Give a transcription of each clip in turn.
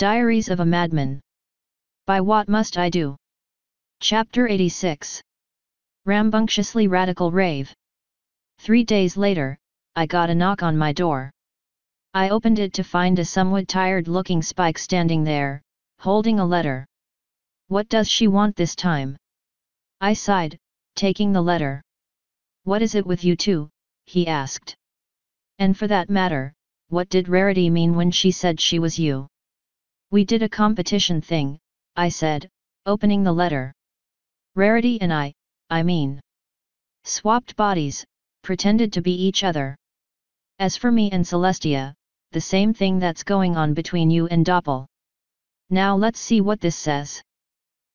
Diaries of a Madman. By What Must I Do? Chapter 86. Rambunctiously Radical Rave. Three days later, I got a knock on my door. I opened it to find a somewhat tired-looking Spike standing there, holding a letter. What does she want this time? I sighed, taking the letter. What is it with you two? he asked. And for that matter, what did Rarity mean when she said she was you? We did a competition thing, I said, opening the letter. Rarity and I, I mean. Swapped bodies, pretended to be each other. As for me and Celestia, the same thing that's going on between you and Doppel. Now let's see what this says.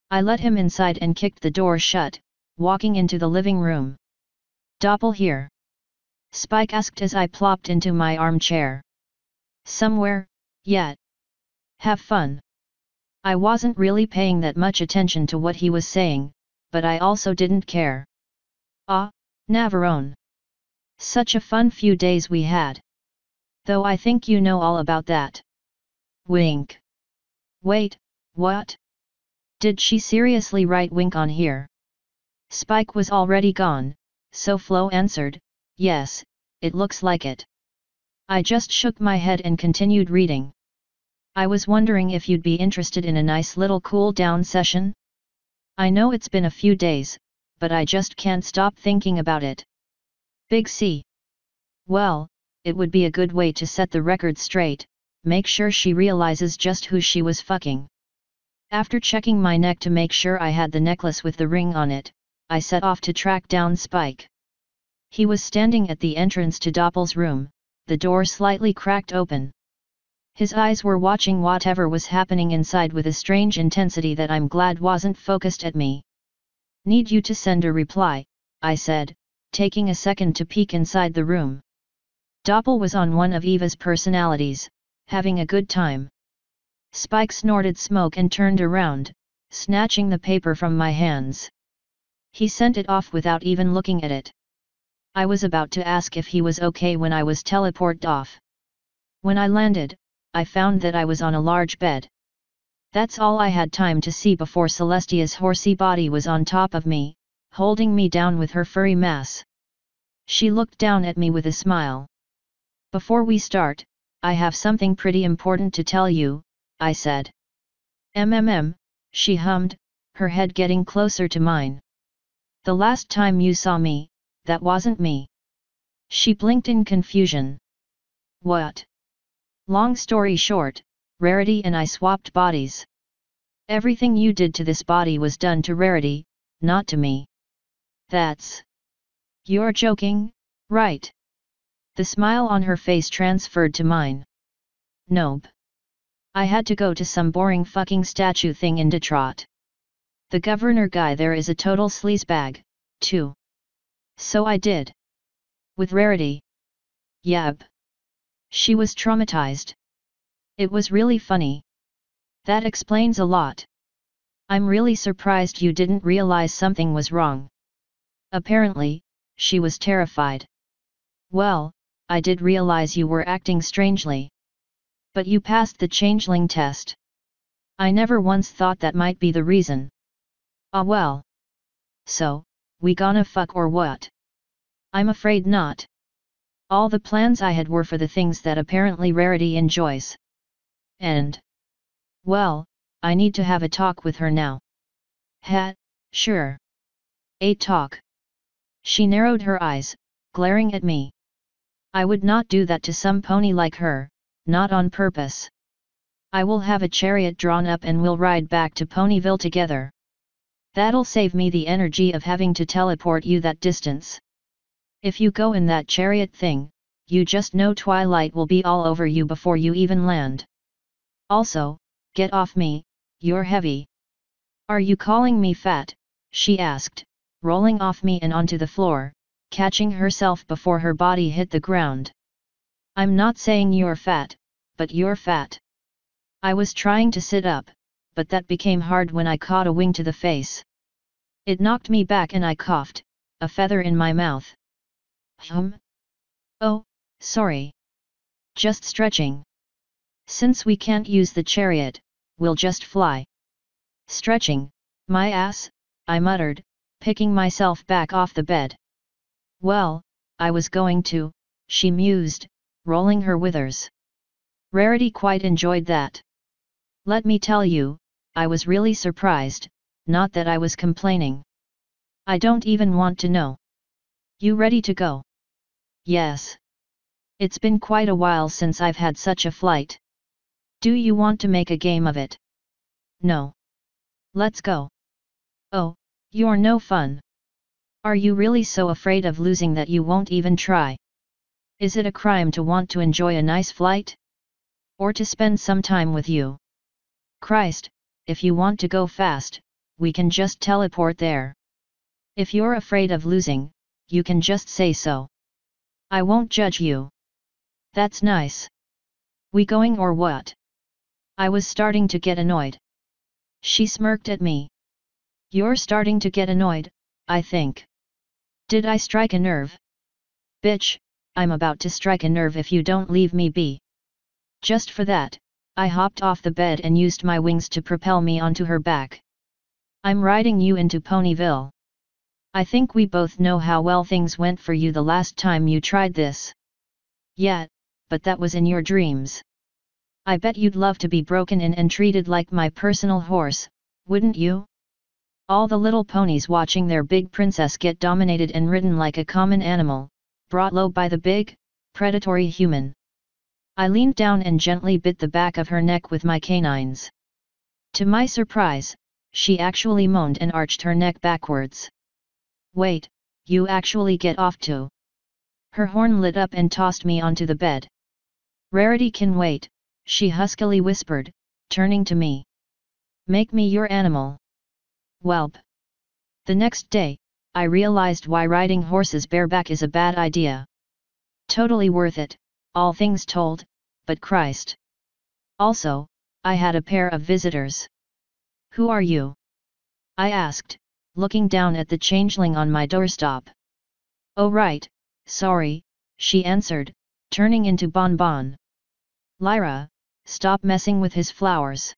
I let him inside and kicked the door shut, walking into the living room. Doppel here. Spike asked as I plopped into my armchair. Somewhere, yet. Have fun. I wasn't really paying that much attention to what he was saying, but I also didn't care. Ah, Navarone. Such a fun few days we had. Though I think you know all about that. Wink. Wait, what? Did she seriously write wink on here? Spike was already gone, so Flo answered, yes, it looks like it. I just shook my head and continued reading. I was wondering if you'd be interested in a nice little cool down session? I know it's been a few days, but I just can't stop thinking about it. Big C. Well, it would be a good way to set the record straight, make sure she realizes just who she was fucking. After checking my neck to make sure I had the necklace with the ring on it, I set off to track down Spike. He was standing at the entrance to Doppel's room, the door slightly cracked open. His eyes were watching whatever was happening inside with a strange intensity that I'm glad wasn't focused at me. Need you to send a reply, I said, taking a second to peek inside the room. Doppel was on one of Eva's personalities, having a good time. Spike snorted smoke and turned around, snatching the paper from my hands. He sent it off without even looking at it. I was about to ask if he was okay when I was teleported off. When I landed, I found that I was on a large bed. That's all I had time to see before Celestia's horsey body was on top of me, holding me down with her furry mass. She looked down at me with a smile. Before we start, I have something pretty important to tell you, I said. MMM, she hummed, her head getting closer to mine. The last time you saw me, that wasn't me. She blinked in confusion. What? Long story short, Rarity and I swapped bodies. Everything you did to this body was done to Rarity, not to me. That's... You're joking, right? The smile on her face transferred to mine. Nope. I had to go to some boring fucking statue thing in Detrot. The governor guy there is a total sleazebag, too. So I did. With Rarity. Yep. She was traumatized. It was really funny. That explains a lot. I'm really surprised you didn't realize something was wrong. Apparently, she was terrified. Well, I did realize you were acting strangely. But you passed the changeling test. I never once thought that might be the reason. Ah well. So, we gonna fuck or what? I'm afraid not. All the plans I had were for the things that apparently Rarity enjoys. And. Well, I need to have a talk with her now. Ha, sure. A talk. She narrowed her eyes, glaring at me. I would not do that to some pony like her, not on purpose. I will have a chariot drawn up and we'll ride back to Ponyville together. That'll save me the energy of having to teleport you that distance. If you go in that chariot thing, you just know Twilight will be all over you before you even land. Also, get off me, you're heavy. Are you calling me fat? she asked, rolling off me and onto the floor, catching herself before her body hit the ground. I'm not saying you're fat, but you're fat. I was trying to sit up, but that became hard when I caught a wing to the face. It knocked me back and I coughed, a feather in my mouth. Hum? Oh, sorry. Just stretching. Since we can't use the chariot, we'll just fly. Stretching, my ass, I muttered, picking myself back off the bed. Well, I was going to, she mused, rolling her withers. Rarity quite enjoyed that. Let me tell you, I was really surprised, not that I was complaining. I don't even want to know. You ready to go? Yes. It's been quite a while since I've had such a flight. Do you want to make a game of it? No. Let's go. Oh, you're no fun. Are you really so afraid of losing that you won't even try? Is it a crime to want to enjoy a nice flight? Or to spend some time with you? Christ, if you want to go fast, we can just teleport there. If you're afraid of losing, you can just say so. I won't judge you. That's nice. We going or what? I was starting to get annoyed. She smirked at me. You're starting to get annoyed, I think. Did I strike a nerve? Bitch, I'm about to strike a nerve if you don't leave me be. Just for that, I hopped off the bed and used my wings to propel me onto her back. I'm riding you into Ponyville. I think we both know how well things went for you the last time you tried this. Yeah, but that was in your dreams. I bet you'd love to be broken in and treated like my personal horse, wouldn't you? All the little ponies watching their big princess get dominated and ridden like a common animal, brought low by the big, predatory human. I leaned down and gently bit the back of her neck with my canines. To my surprise, she actually moaned and arched her neck backwards. Wait, you actually get off too. Her horn lit up and tossed me onto the bed. Rarity can wait, she huskily whispered, turning to me. Make me your animal. Whelp. The next day, I realized why riding horses bareback is a bad idea. Totally worth it, all things told, but Christ. Also, I had a pair of visitors. Who are you? I asked, looking down at the changeling on my doorstep. Oh right, sorry, she answered, turning into Bon Bon. Lyra, stop messing with his flowers.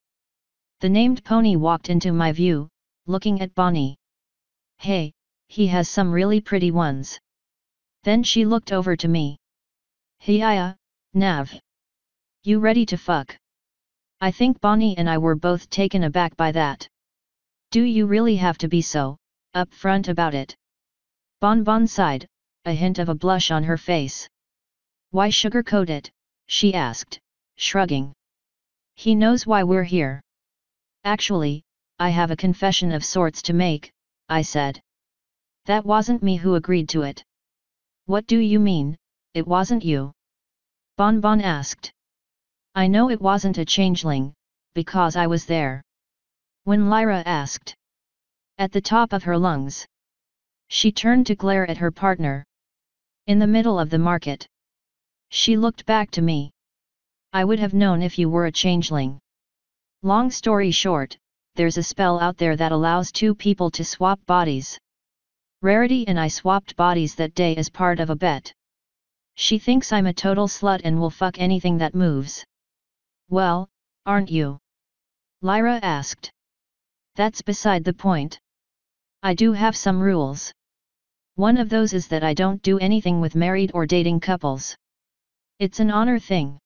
The named pony walked into my view, looking at Bonnie. Hey, he has some really pretty ones. Then she looked over to me. Hiya, Nav. You ready to fuck? I think Bonnie and I were both taken aback by that. Do you really have to be so, upfront about it? Bon Bon sighed, a hint of a blush on her face. Why sugarcoat it? she asked, shrugging. He knows why we're here. Actually, I have a confession of sorts to make, I said. That wasn't me who agreed to it. What do you mean, it wasn't you? Bon Bon asked. I know it wasn't a changeling, because I was there. When Lyra asked. At the top of her lungs. She turned to glare at her partner. In the middle of the market. She looked back to me. I would have known if you were a changeling. Long story short, there's a spell out there that allows two people to swap bodies. Rarity and I swapped bodies that day as part of a bet. She thinks I'm a total slut and will fuck anything that moves. Well, aren't you? Lyra asked. That's beside the point. I do have some rules. One of those is that I don't do anything with married or dating couples. It's an honor thing.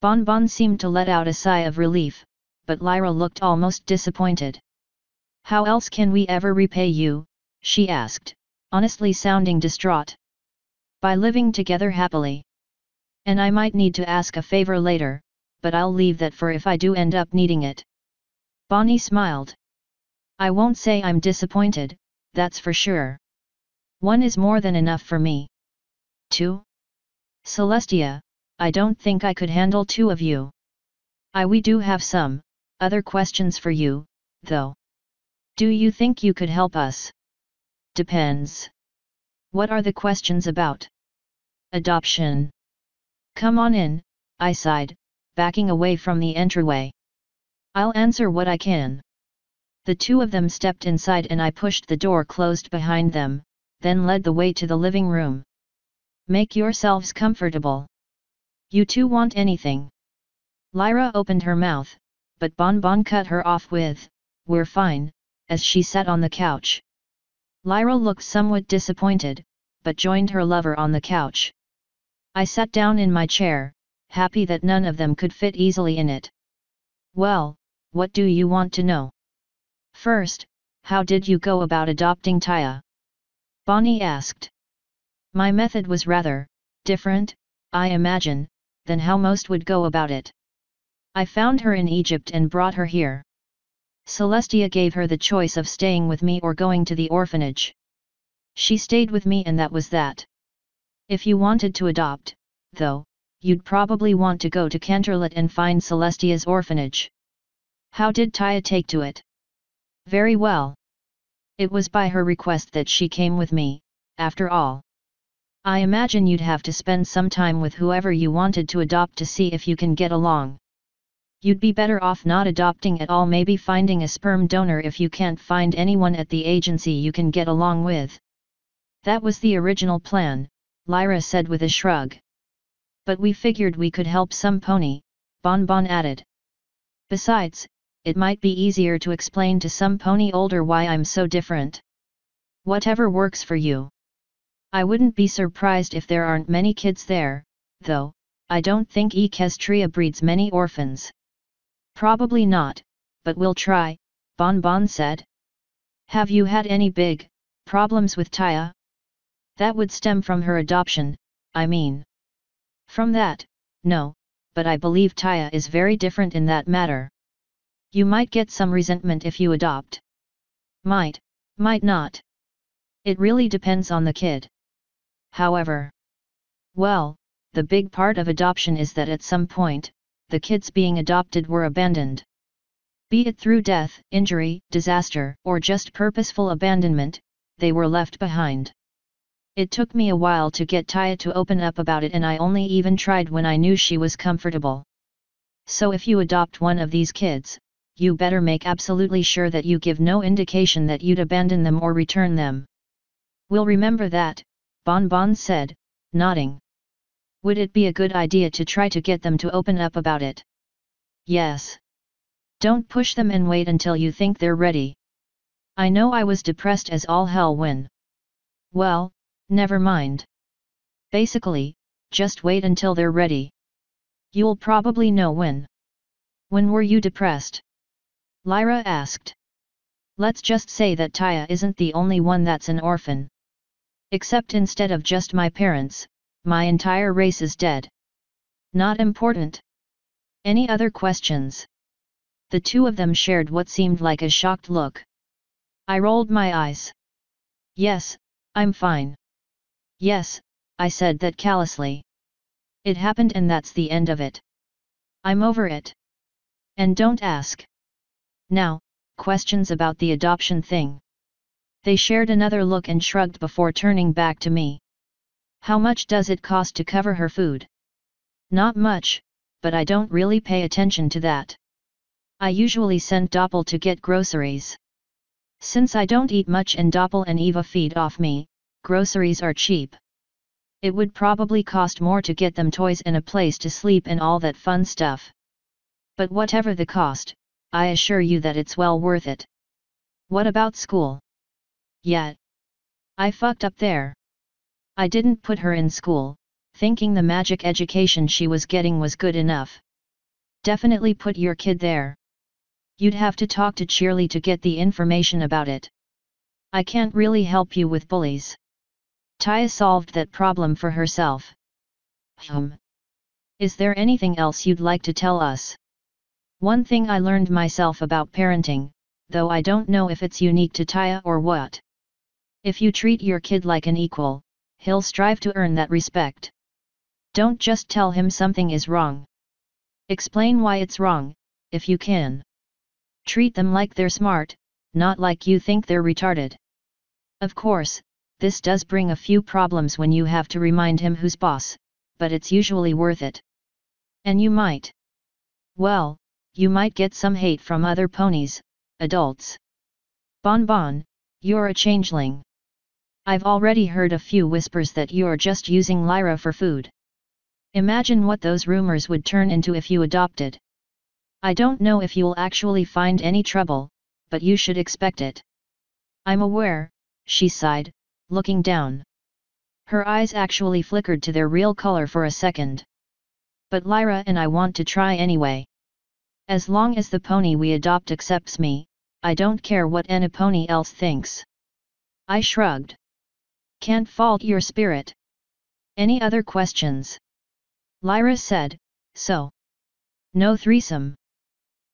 Bon Bon seemed to let out a sigh of relief, but Lyra looked almost disappointed. How else can we ever repay you? she asked, honestly sounding distraught by living together happily. And I might need to ask a favor later, but I'll leave that for if I do end up needing it. Bonnie smiled. I won't say I'm disappointed, that's for sure. One is more than enough for me. Two? Celestia, I don't think I could handle two of you. I we do have some, other questions for you, though. Do you think you could help us? Depends. What are the questions about? Adoption. Come on in, I sighed, backing away from the entryway. I'll answer what I can. The two of them stepped inside and I pushed the door closed behind them, then led the way to the living room. Make yourselves comfortable. You two want anything? Lyra opened her mouth, but Bon Bon cut her off with, We're fine, as she sat on the couch. Lyra looked somewhat disappointed, but joined her lover on the couch. I sat down in my chair, happy that none of them could fit easily in it. Well, what do you want to know? First, how did you go about adopting Taya? Bonnie asked. My method was rather, different, I imagine, than how most would go about it. I found her in Egypt and brought her here. Celestia gave her the choice of staying with me or going to the orphanage. She stayed with me and that was that. If you wanted to adopt, though, you'd probably want to go to Canterlot and find Celestia's orphanage. How did Taya take to it? Very well. It was by her request that she came with me, after all. I imagine you'd have to spend some time with whoever you wanted to adopt to see if you can get along. You'd be better off not adopting at all maybe finding a sperm donor if you can't find anyone at the agency you can get along with. That was the original plan, Lyra said with a shrug. But we figured we could help some pony, Bon Bon added. Besides, it might be easier to explain to some pony older why I'm so different. Whatever works for you. I wouldn't be surprised if there aren't many kids there, though, I don't think Equestria breeds many orphans. Probably not, but we'll try, Bon Bon said. Have you had any big, problems with Taya? That would stem from her adoption, I mean. From that, no, but I believe Taya is very different in that matter. You might get some resentment if you adopt. Might, might not. It really depends on the kid. However, well, the big part of adoption is that at some point, the kids being adopted were abandoned. Be it through death, injury, disaster, or just purposeful abandonment, they were left behind. It took me a while to get Taya to open up about it and I only even tried when I knew she was comfortable. So if you adopt one of these kids, you better make absolutely sure that you give no indication that you'd abandon them or return them. We'll remember that, Bon Bon said, nodding. Would it be a good idea to try to get them to open up about it? Yes. Don't push them and wait until you think they're ready. I know I was depressed as all hell when. Well, never mind. Basically, just wait until they're ready. You'll probably know when. When were you depressed? Lyra asked. Let's just say that Taya isn't the only one that's an orphan. Except instead of just my parents, my entire race is dead. Not important. Any other questions? The two of them shared what seemed like a shocked look. I rolled my eyes. Yes, I'm fine. Yes, I said that callously. It happened and that's the end of it. I'm over it. And don't ask. Now, questions about the adoption thing. They shared another look and shrugged before turning back to me. How much does it cost to cover her food? Not much, but I don't really pay attention to that. I usually send Doppel to get groceries. Since I don't eat much and Doppel and Eva feed off me, groceries are cheap. It would probably cost more to get them toys and a place to sleep and all that fun stuff. But whatever the cost, I assure you that it's well worth it. What about school? Yet. I fucked up there. I didn't put her in school, thinking the magic education she was getting was good enough. Definitely put your kid there. You'd have to talk to Cheerilee to get the information about it. I can't really help you with bullies. Taya solved that problem for herself. Hmm. Is there anything else you'd like to tell us? One thing I learned myself about parenting, though I don't know if it's unique to Taya or what. If you treat your kid like an equal, he'll strive to earn that respect. Don't just tell him something is wrong. Explain why it's wrong, if you can. Treat them like they're smart, not like you think they're retarded. Of course, this does bring a few problems when you have to remind him who's boss, but it's usually worth it. And you might. Well, you might get some hate from other ponies, adults. Bon Bon, you're a changeling. I've already heard a few whispers that you're just using Lyra for food. Imagine what those rumors would turn into if you adopted. I don't know if you'll actually find any trouble, but you should expect it. I'm aware, she sighed, looking down. Her eyes actually flickered to their real color for a second. But Lyra and I want to try anyway. As long as the pony we adopt accepts me, I don't care what any pony else thinks. I shrugged. Can't fault your spirit. Any other questions? Lyra said, so. No threesome.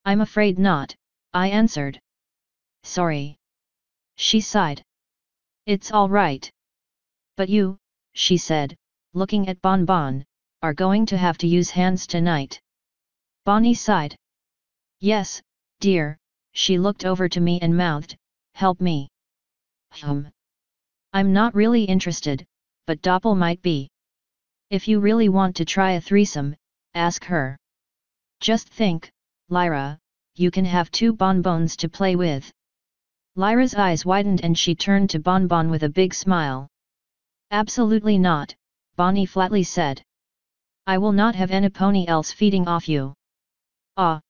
I'm afraid not, I answered. Sorry. She sighed. It's all right. But you, she said, looking at Bon Bon, are going to have to use hands tonight. Bonnie sighed. Yes, dear, she looked over to me and mouthed, help me. Hum. I'm not really interested, but Doppel might be. If you really want to try a threesome, ask her. Just think, Lyra, you can have two bonbons to play with. Lyra's eyes widened and she turned to Bon Bon with a big smile. Absolutely not, Bonnie flatly said. I will not have any pony else feeding off you. Ah.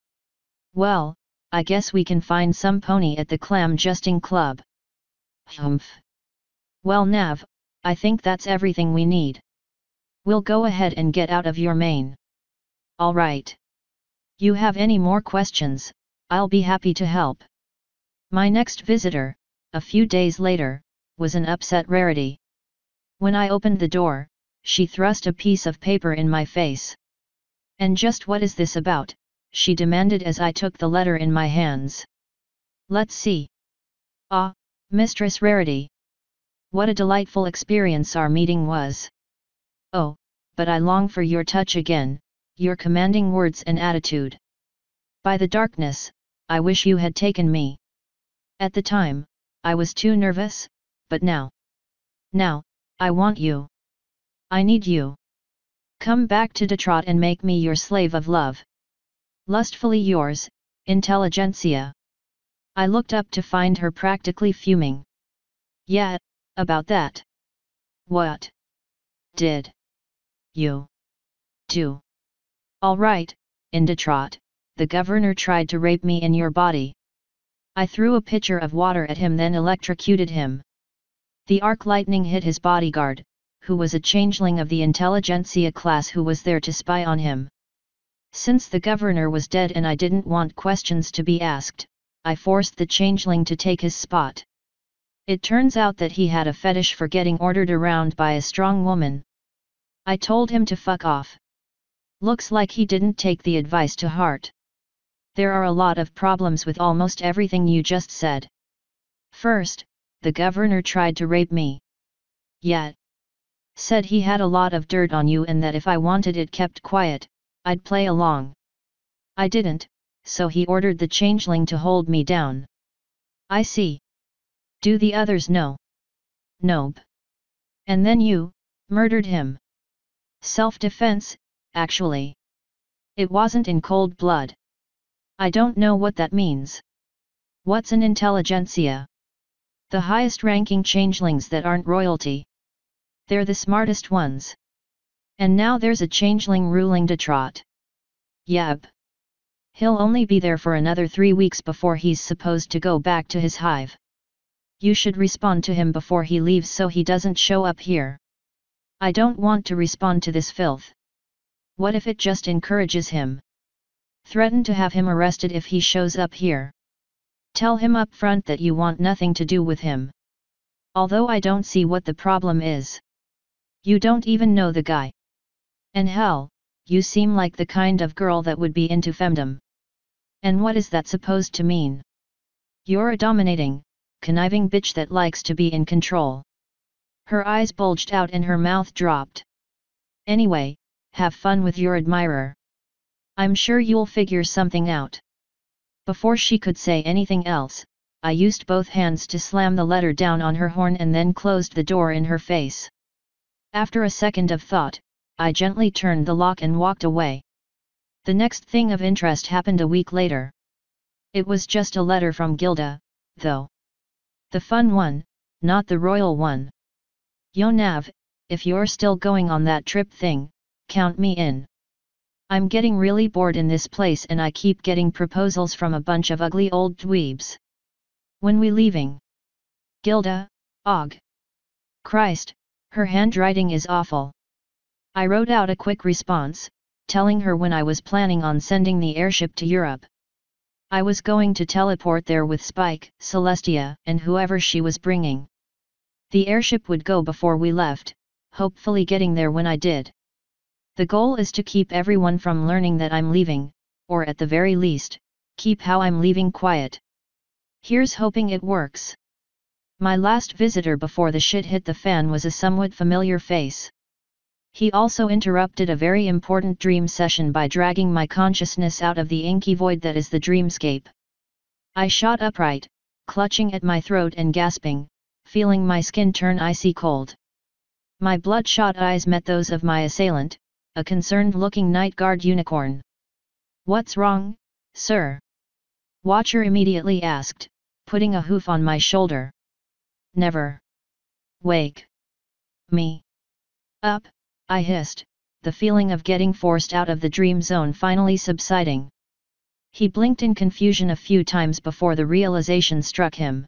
Well, I guess we can find some pony at the clam justing club. Humph. Well Nav, I think that's everything we need. We'll go ahead and get out of your main. Alright. You have any more questions, I'll be happy to help. My next visitor, a few days later, was an upset Rarity. When I opened the door, she thrust a piece of paper in my face. And just what is this about? She demanded as I took the letter in my hands. Let's see. Ah, Mistress Rarity. What a delightful experience our meeting was. Oh, but I long for your touch again, your commanding words and attitude. By the darkness, I wish you had taken me. At the time, I was too nervous, but now. Now, I want you. I need you. Come back to Detrot and make me your slave of love. Lustfully yours, Intelligentsia. I looked up to find her practically fuming. Yeah, about that. What? Did? You? Do? Alright, In Detrot, the governor tried to rape me in your body. I threw a pitcher of water at him then electrocuted him. The arc lightning hit his bodyguard, who was a changeling of the intelligentsia class who was there to spy on him. Since the governor was dead and I didn't want questions to be asked, I forced the changeling to take his spot. It turns out that he had a fetish for getting ordered around by a strong woman. I told him to fuck off. Looks like he didn't take the advice to heart. There are a lot of problems with almost everything you just said. First, the governor tried to rape me. Yet. Said he had a lot of dirt on you and that if I wanted it kept quiet, I'd play along. I didn't, so he ordered the changeling to hold me down. I see. Do the others know? Nope. And then you, murdered him. Self-defense, actually. It wasn't in cold blood. I don't know what that means. What's an intelligentsia? The highest ranking changelings that aren't royalty. They're the smartest ones. And now there's a changeling ruling Detrot. Yep. He'll only be there for another three weeks before he's supposed to go back to his hive. You should respond to him before he leaves so he doesn't show up here. I don't want to respond to this filth. What if it just encourages him? Threaten to have him arrested if he shows up here. Tell him up front that you want nothing to do with him. Although I don't see what the problem is. You don't even know the guy. And hell, you seem like the kind of girl that would be into femdom. And what is that supposed to mean? You're a dominating, conniving bitch that likes to be in control. Her eyes bulged out and her mouth dropped. Anyway, have fun with your admirer. I'm sure you'll figure something out. Before she could say anything else, I used both hands to slam the letter down on her horn and then closed the door in her face. After a second of thought, I gently turned the lock and walked away. The next thing of interest happened a week later. It was just a letter from Gilda, though. The fun one, not the royal one. Yo Nav, if you're still going on that trip thing, count me in. I'm getting really bored in this place and I keep getting proposals from a bunch of ugly old dweebs. When we leaving? Gilda, Og. Christ, her handwriting is awful. I wrote out a quick response, telling her when I was planning on sending the airship to Europe. I was going to teleport there with Spike, Celestia, and whoever she was bringing. The airship would go before we left, hopefully getting there when I did. The goal is to keep everyone from learning that I'm leaving, or at the very least, keep how I'm leaving quiet. Here's hoping it works. My last visitor before the shit hit the fan was a somewhat familiar face. He also interrupted a very important dream session by dragging my consciousness out of the inky void that is the dreamscape. I shot upright, clutching at my throat and gasping, feeling my skin turn icy cold. My bloodshot eyes met those of my assailant, a concerned-looking night guard unicorn. What's wrong, sir? Watcher immediately asked, putting a hoof on my shoulder. Never. Wake. Me. Up, I hissed, the feeling of getting forced out of the dream zone finally subsiding. He blinked in confusion a few times before the realization struck him.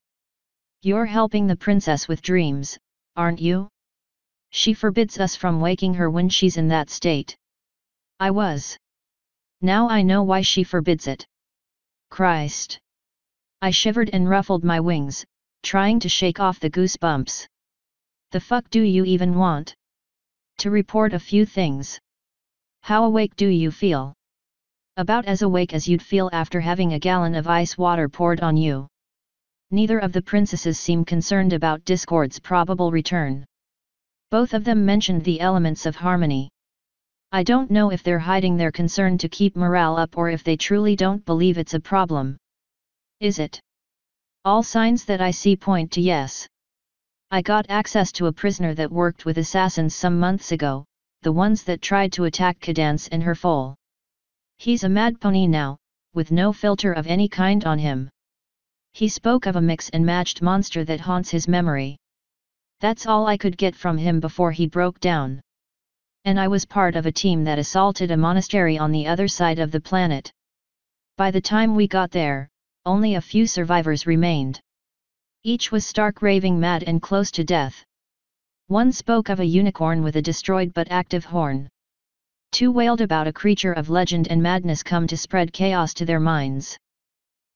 You're helping the princess with dreams, aren't you? She forbids us from waking her when she's in that state. I was. Now I know why she forbids it. Christ. I shivered and ruffled my wings, trying to shake off the goosebumps. The fuck do you even want? To report a few things. How awake do you feel? About as awake as you'd feel after having a gallon of ice water poured on you. Neither of the princesses seem concerned about Discord's probable return. Both of them mentioned the elements of harmony. I don't know if they're hiding their concern to keep morale up or if they truly don't believe it's a problem. Is it? All signs that I see point to yes. I got access to a prisoner that worked with assassins some months ago, the ones that tried to attack Cadance and her foal. He's a mad pony now, with no filter of any kind on him. He spoke of a mix and matched monster that haunts his memory. That's all I could get from him before he broke down. And I was part of a team that assaulted a monastery on the other side of the planet. By the time we got there, only a few survivors remained. Each was stark raving mad and close to death. One spoke of a unicorn with a destroyed but active horn. Two wailed about a creature of legend and madness come to spread chaos to their minds.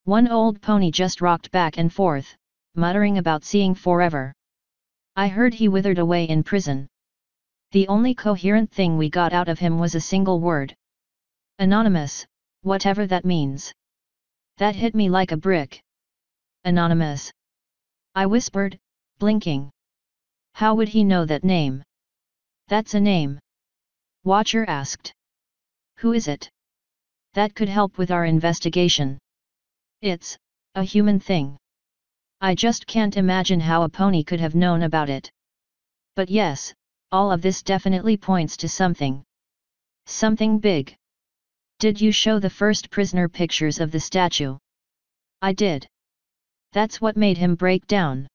One old pony just rocked back and forth, muttering about seeing forever. I heard he withered away in prison. The only coherent thing we got out of him was a single word. Anonymous, whatever that means. That hit me like a brick. Anonymous. I whispered, blinking. How would he know that name? That's a name. Watcher asked. Who is it? That could help with our investigation. It's, a human thing. I just can't imagine how a pony could have known about it. But yes, all of this definitely points to something. Something big. Did you show the first prisoner pictures of the statue? I did. That's what made him break down.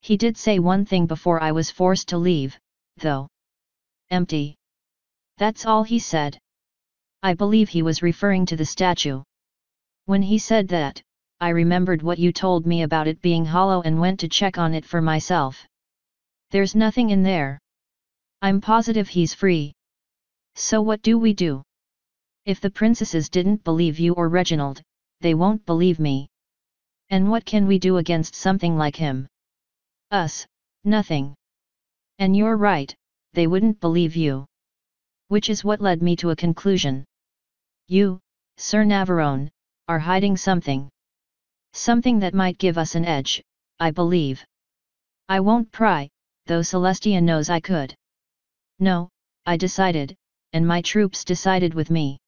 He did say one thing before I was forced to leave, though. Empty. That's all he said. I believe he was referring to the statue. When he said that, I remembered what you told me about it being hollow and went to check on it for myself. There's nothing in there. I'm positive he's free. So what do we do? If the princesses didn't believe you or Reginald, they won't believe me. And what can we do against something like him? Us, nothing. And you're right, they wouldn't believe you. Which is what led me to a conclusion. You, Sir Navarone, are hiding something. Something that might give us an edge, I believe. I won't pry, though Celestia knows I could. No, I decided, and my troops decided with me.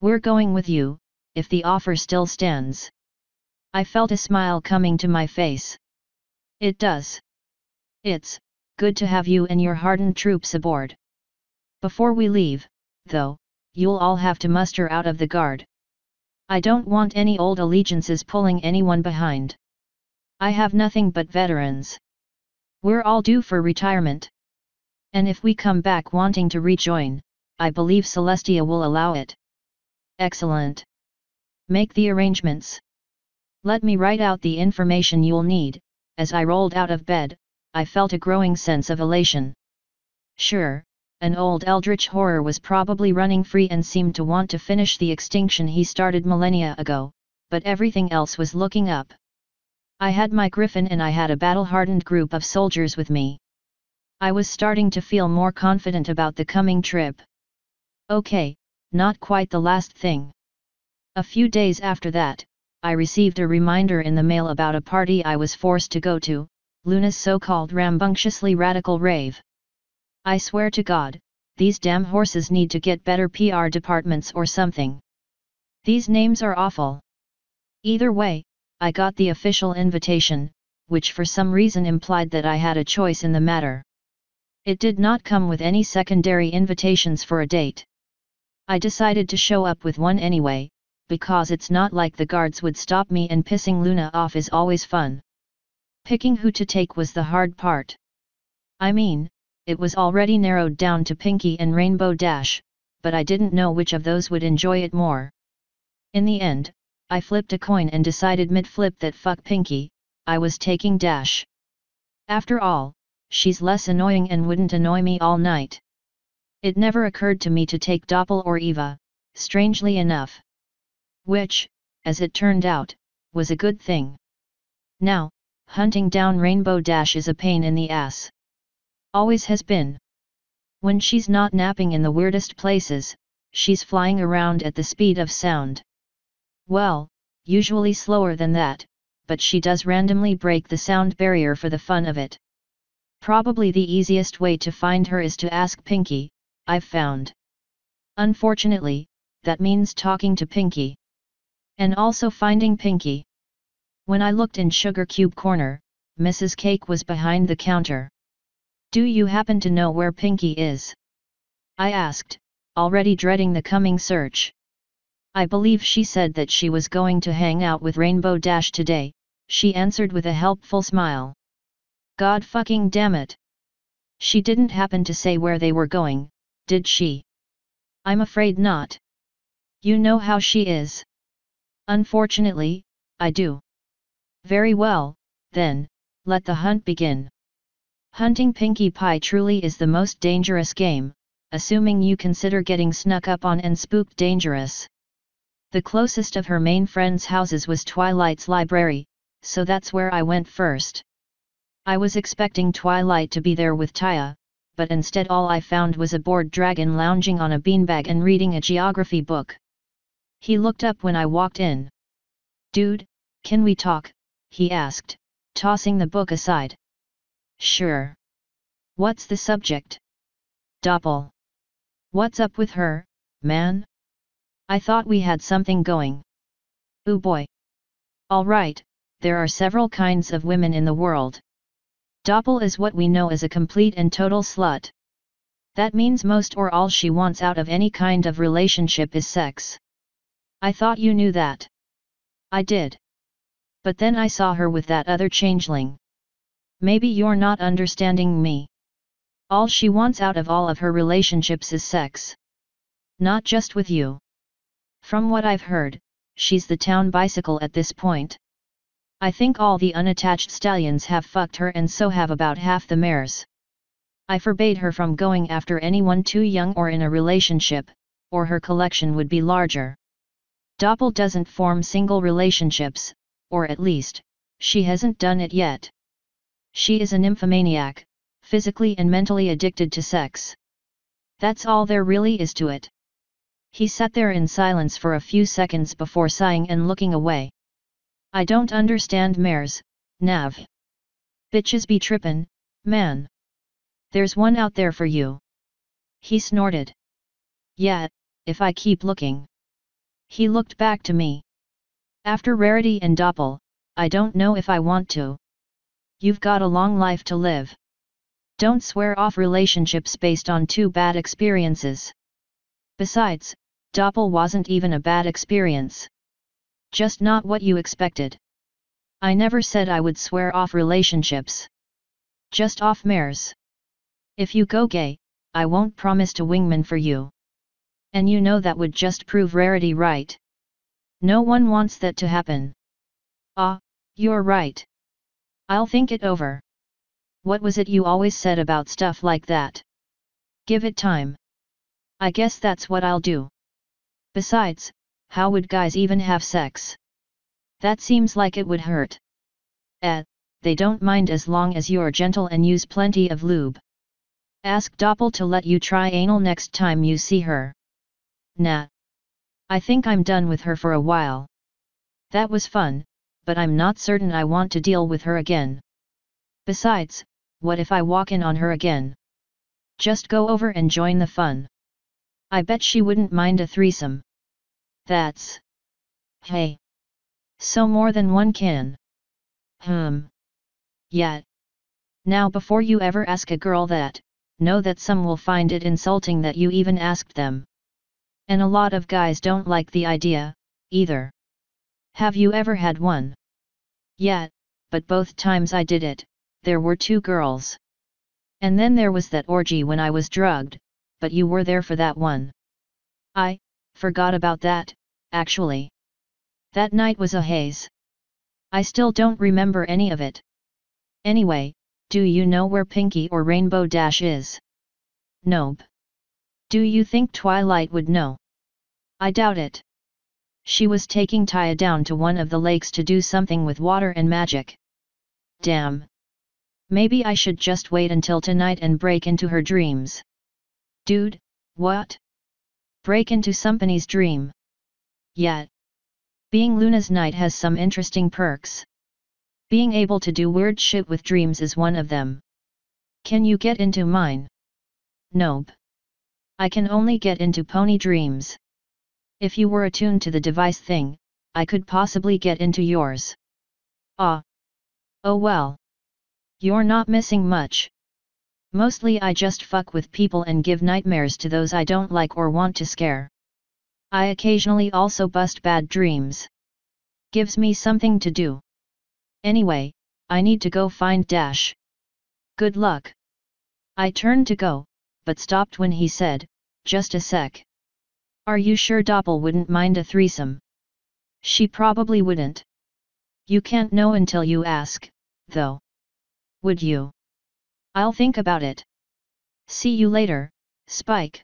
We're going with you, if the offer still stands. I felt a smile coming to my face. It does. It's, good to have you and your hardened troops aboard. Before we leave, though, you'll all have to muster out of the guard. I don't want any old allegiances pulling anyone behind. I have nothing but veterans. We're all due for retirement. And if we come back wanting to rejoin, I believe Celestia will allow it. Excellent. Make the arrangements. Let me write out the information you'll need, as I rolled out of bed, I felt a growing sense of elation. Sure, an old eldritch horror was probably running free and seemed to want to finish the extinction he started millennia ago, but everything else was looking up. I had my griffin and I had a battle-hardened group of soldiers with me. I was starting to feel more confident about the coming trip. Okay, not quite the last thing. A few days after that, I received a reminder in the mail about a party I was forced to go to, Luna's so-called rambunctiously radical rave. I swear to God, these damn horses need to get better PR departments or something. These names are awful. Either way, I got the official invitation, which for some reason implied that I had a choice in the matter. It did not come with any secondary invitations for a date. I decided to show up with one anyway, because it's not like the guards would stop me and pissing Luna off is always fun. Picking who to take was the hard part. I mean, it was already narrowed down to Pinkie and Rainbow Dash, but I didn't know which of those would enjoy it more. In the end, I flipped a coin and decided mid-flip that fuck Pinkie, I was taking Dash. After all, she's less annoying and wouldn't annoy me all night. It never occurred to me to take Doppel or Eva, strangely enough. Which, as it turned out, was a good thing. Now, hunting down Rainbow Dash is a pain in the ass. Always has been. When she's not napping in the weirdest places, she's flying around at the speed of sound. Well, usually slower than that, but she does randomly break the sound barrier for the fun of it. Probably the easiest way to find her is to ask Pinkie, I've found. Unfortunately, that means talking to Pinkie. And also finding Pinkie. When I looked in Sugarcube Corner, Mrs. Cake was behind the counter. Do you happen to know where Pinkie is? I asked, already dreading the coming search. I believe she said that she was going to hang out with Rainbow Dash today, she answered with a helpful smile. God fucking damn it! She didn't happen to say where they were going, did she? I'm afraid not. You know how she is. Unfortunately, I do. Very well, then, let the hunt begin. Hunting Pinkie Pie truly is the most dangerous game, assuming you consider getting snuck up on and spooked dangerous. The closest of her main friends' houses was Twilight's library, so that's where I went first. I was expecting Twilight to be there with Taya, but instead all I found was a bored dragon lounging on a beanbag and reading a geography book. He looked up when I walked in. Dude, can we talk? he asked, tossing the book aside. Sure. What's the subject? Doppel. What's up with her, man? I thought we had something going. Ooh boy. Alright, there are several kinds of women in the world. Doppel is what we know as a complete and total slut. That means most or all she wants out of any kind of relationship is sex. I thought you knew that. I did. But then I saw her with that other changeling. Maybe you're not understanding me. All she wants out of all of her relationships is sex. Not just with you. From what I've heard, she's the town bicycle at this point. I think all the unattached stallions have fucked her and so have about half the mares. I forbade her from going after anyone too young or in a relationship, or her collection would be larger. Doppel doesn't form single relationships, or at least, she hasn't done it yet. She is a nymphomaniac, physically and mentally addicted to sex. That's all there really is to it. He sat there in silence for a few seconds before sighing and looking away. I don't understand mares, Nav. Bitches be trippin', man. There's one out there for you. He snorted. Yeah, if I keep looking. He looked back to me. After Rarity and Doppel, I don't know if I want to. You've got a long life to live. Don't swear off relationships based on two bad experiences. Besides, Doppel wasn't even a bad experience. Just not what you expected. I never said I would swear off relationships. Just off mares. If you go gay, I won't promise to wingman for you. And you know that would just prove Rarity right. No one wants that to happen. Ah, you're right. I'll think it over. What was it you always said about stuff like that? Give it time. I guess that's what I'll do. Besides, how would guys even have sex? That seems like it would hurt. Eh, they don't mind as long as you're gentle and use plenty of lube. Ask Doppel to let you try anal next time you see her. Nah. I think I'm done with her for a while. That was fun, but I'm not certain I want to deal with her again. Besides, what if I walk in on her again? Just go over and join the fun. I bet she wouldn't mind a threesome. That's. Hey. So more than one can. Hmm. Yet. Now before you ever ask a girl that, know that some will find it insulting that you even asked them. And a lot of guys don't like the idea, either. Have you ever had one? Yet, but both times I did it, there were two girls. And then there was that orgy when I was drugged, but you were there for that one. I, forgot about that, actually. That night was a haze. I still don't remember any of it. Anyway, do you know where Pinkie or Rainbow Dash is? Nope. Do you think Twilight would know? I doubt it. She was taking Taya down to one of the lakes to do something with water and magic. Damn. Maybe I should just wait until tonight and break into her dreams. Dude, what? Break into somebody's dream. Yet. Being Luna's night has some interesting perks. Being able to do weird shit with dreams is one of them. Can you get into mine? Nope. I can only get into pony dreams. If you were attuned to the device thing, I could possibly get into yours. Ah. Oh well. You're not missing much. Mostly I just fuck with people and give nightmares to those I don't like or want to scare. I occasionally also bust bad dreams. Gives me something to do. Anyway, I need to go find Dash. Good luck. I turned to go, but stopped when he said, just a sec. Are you sure Doppel wouldn't mind a threesome? She probably wouldn't. You can't know until you ask, though. Would you? I'll think about it. See you later, Spike.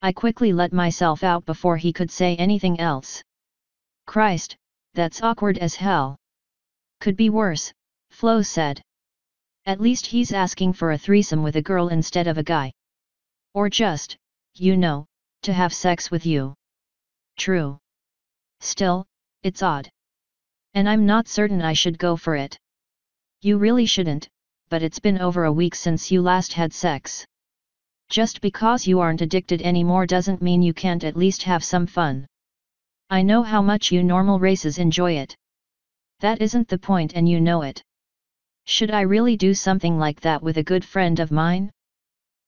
I quickly let myself out before he could say anything else. Christ, that's awkward as hell. Could be worse, Flo said. At least he's asking for a threesome with a girl instead of a guy. Or just, you know, to have sex with you. True. Still, it's odd. And I'm not certain I should go for it. You really shouldn't, but it's been over a week since you last had sex. Just because you aren't addicted anymore doesn't mean you can't at least have some fun. I know how much you normal races enjoy it. That isn't the point and you know it. Should I really do something like that with a good friend of mine?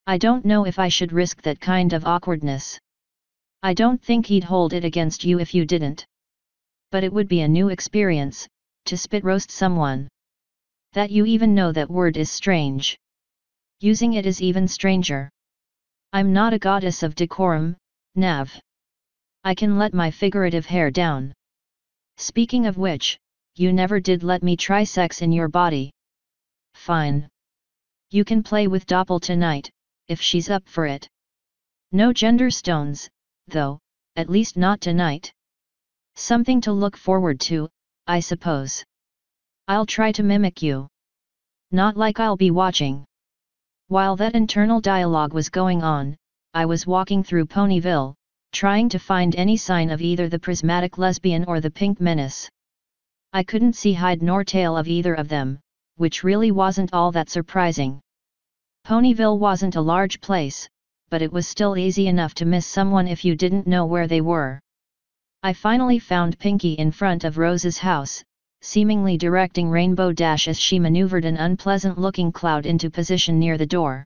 I don't know if I should risk that kind of awkwardness. I don't think he'd hold it against you if you didn't. But it would be a new experience, to spit roast someone. That you even know that word is strange. Using it is even stranger. I'm not a goddess of decorum, Nav. I can let my figurative hair down. Speaking of which, you never did let me try sex in your body. Fine. You can play with Doppel tonight, if she's up for it. No gender stones, though, at least not tonight. Something to look forward to, I suppose. I'll try to mimic you. Not like I'll be watching. While that internal dialogue was going on, I was walking through Ponyville, trying to find any sign of either the prismatic lesbian or the pink menace. I couldn't see hide nor tail of either of them, which really wasn't all that surprising. Ponyville wasn't a large place, but it was still easy enough to miss someone if you didn't know where they were. I finally found Pinkie in front of Rose's house, seemingly directing Rainbow Dash as she maneuvered an unpleasant-looking cloud into position near the door.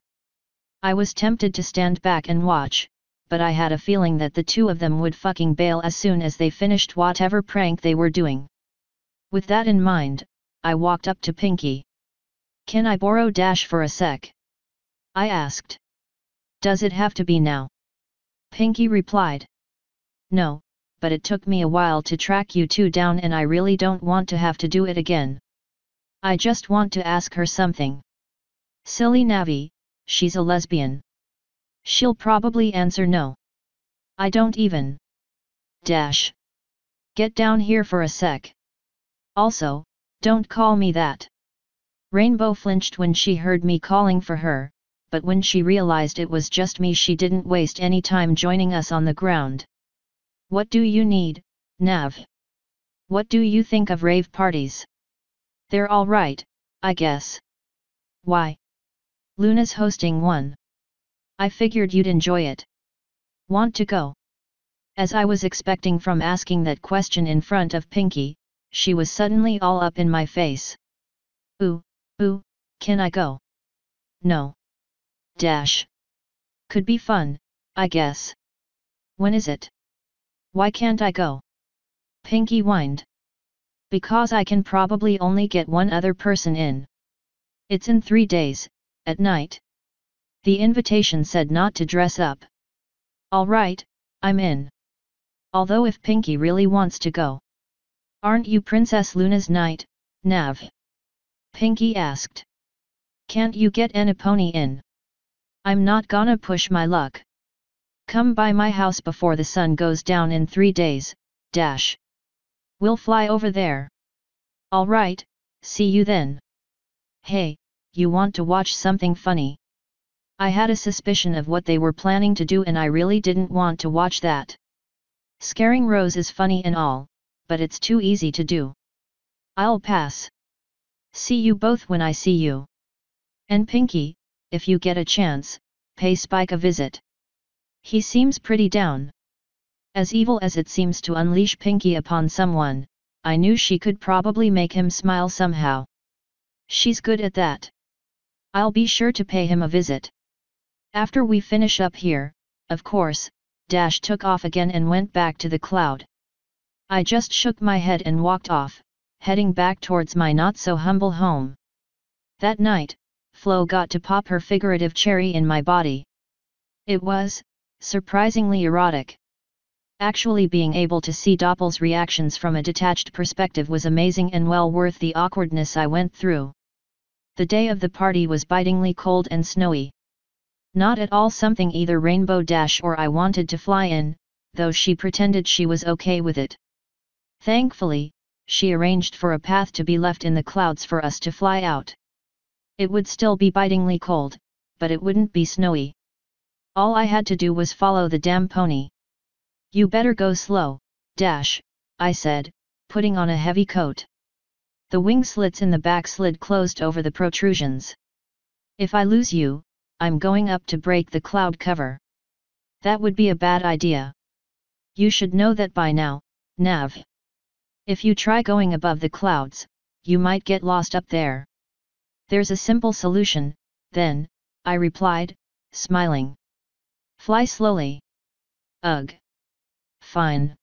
I was tempted to stand back and watch, but I had a feeling that the two of them would fucking bail as soon as they finished whatever prank they were doing. With that in mind, I walked up to Pinkie. Can I borrow Dash for a sec? I asked. Does it have to be now? Pinkie replied. No, but it took me a while to track you two down and I really don't want to have to do it again. I just want to ask her something. Silly Navi, she's a lesbian. She'll probably answer no. I don't even. Dash. Get down here for a sec. Also, don't call me that. Rainbow flinched when she heard me calling for her, but when she realized it was just me she didn't waste any time joining us on the ground. What do you need, Nav? What do you think of rave parties? They're alright, I guess. Why? Luna's hosting one. I figured you'd enjoy it. Want to go? As I was expecting from asking that question in front of Pinkie, she was suddenly all up in my face. Ooh, ooh, can I go? No. Dash. Could be fun, I guess. When is it? Why can't I go? Pinkie whined. Because I can probably only get one other person in. It's in three days, at night. The invitation said not to dress up. Alright, I'm in. Although if Pinkie really wants to go. Aren't you Princess Luna's knight, Nav? Pinkie asked. Can't you get a pony in? I'm not gonna push my luck. Come by my house before the sun goes down in three days, dash. We'll fly over there. Alright, see you then. Hey, you want to watch something funny? I had a suspicion of what they were planning to do and I really didn't want to watch that. Scaring Rose is funny and all, but it's too easy to do. I'll pass. See you both when I see you. And Pinkie, if you get a chance, pay Spike a visit. He seems pretty down. As evil as it seems to unleash Pinkie upon someone, I knew she could probably make him smile somehow. She's good at that. I'll be sure to pay him a visit. After we finish up here, of course, Dash took off again and went back to the cloud. I just shook my head and walked off, heading back towards my not-so-humble home. That night, Flo got to pop her figurative cherry in my body. It was, surprisingly erotic. Actually being able to see Doppel's reactions from a detached perspective was amazing and well worth the awkwardness I went through. The day of the party was bitingly cold and snowy. Not at all something either Rainbow Dash or I wanted to fly in, though she pretended she was okay with it. Thankfully, she arranged for a path to be left in the clouds for us to fly out. It would still be bitingly cold, but it wouldn't be snowy. All I had to do was follow the damn pony. You better go slow, Dash, I said, putting on a heavy coat. The wing slits in the back slid closed over the protrusions. If I lose you, I'm going up to break the cloud cover. That would be a bad idea. You should know that by now, Nav. If you try going above the clouds, you might get lost up there. There's a simple solution, then, I replied, smiling. Fly slowly. Ugh. Fine.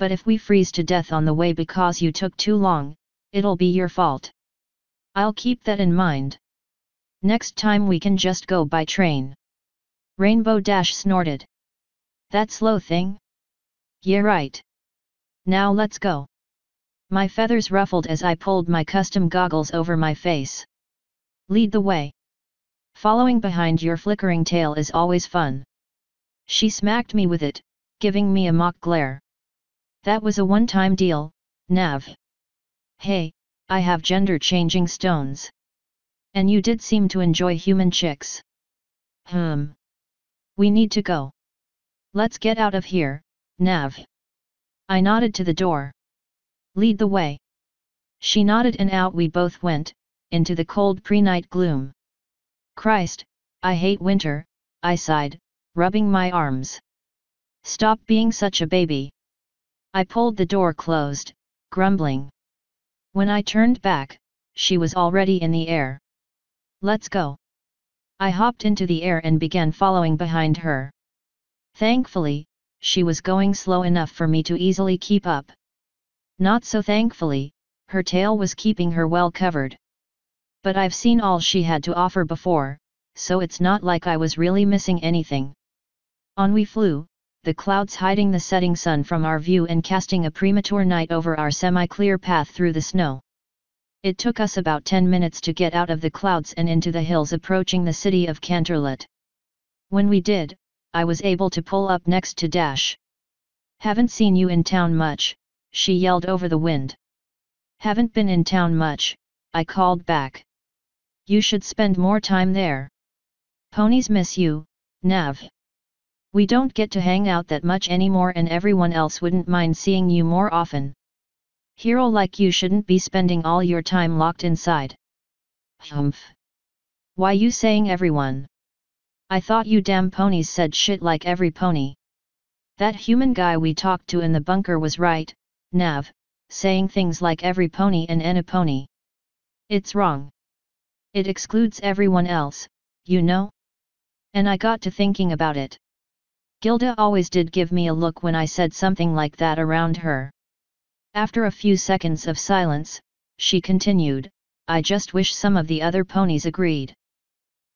But if we freeze to death on the way because you took too long, it'll be your fault. I'll keep that in mind. Next time we can just go by train. Rainbow Dash snorted. That slow thing? Yeah right. Now let's go. My feathers ruffled as I pulled my custom goggles over my face. Lead the way. Following behind your flickering tail is always fun. She smacked me with it, giving me a mock glare. That was a one-time deal, Nav. Hey, I have gender-changing stones. And you did seem to enjoy human chicks. Hmm. We need to go. Let's get out of here, Nav. I nodded to the door. Lead the way. She nodded and out we both went, into the cold pre-night gloom. Christ, I hate winter, I sighed, rubbing my arms. Stop being such a baby. I pulled the door closed, grumbling. When I turned back, she was already in the air. Let's go. I hopped into the air and began following behind her. Thankfully, she was going slow enough for me to easily keep up. Not so thankfully, her tail was keeping her well covered. But I've seen all she had to offer before, so it's not like I was really missing anything. On we flew, the clouds hiding the setting sun from our view and casting a premature night over our semi-clear path through the snow. It took us about 10 minutes to get out of the clouds and into the hills approaching the city of Canterlot. When we did, I was able to pull up next to Dash. Haven't seen you in town much, she yelled over the wind. Haven't been in town much, I called back. You should spend more time there. Ponies miss you, Nav. We don't get to hang out that much anymore and everyone else wouldn't mind seeing you more often. Hero like you shouldn't be spending all your time locked inside. Humph. Why you saying everyone? I thought you damn ponies said shit like every pony. That human guy we talked to in the bunker was right, Nav, saying things like every pony and any pony. It's wrong. It excludes everyone else, you know? And I got to thinking about it. Gilda always did give me a look when I said something like that around her. After a few seconds of silence, she continued, I just wish some of the other ponies agreed.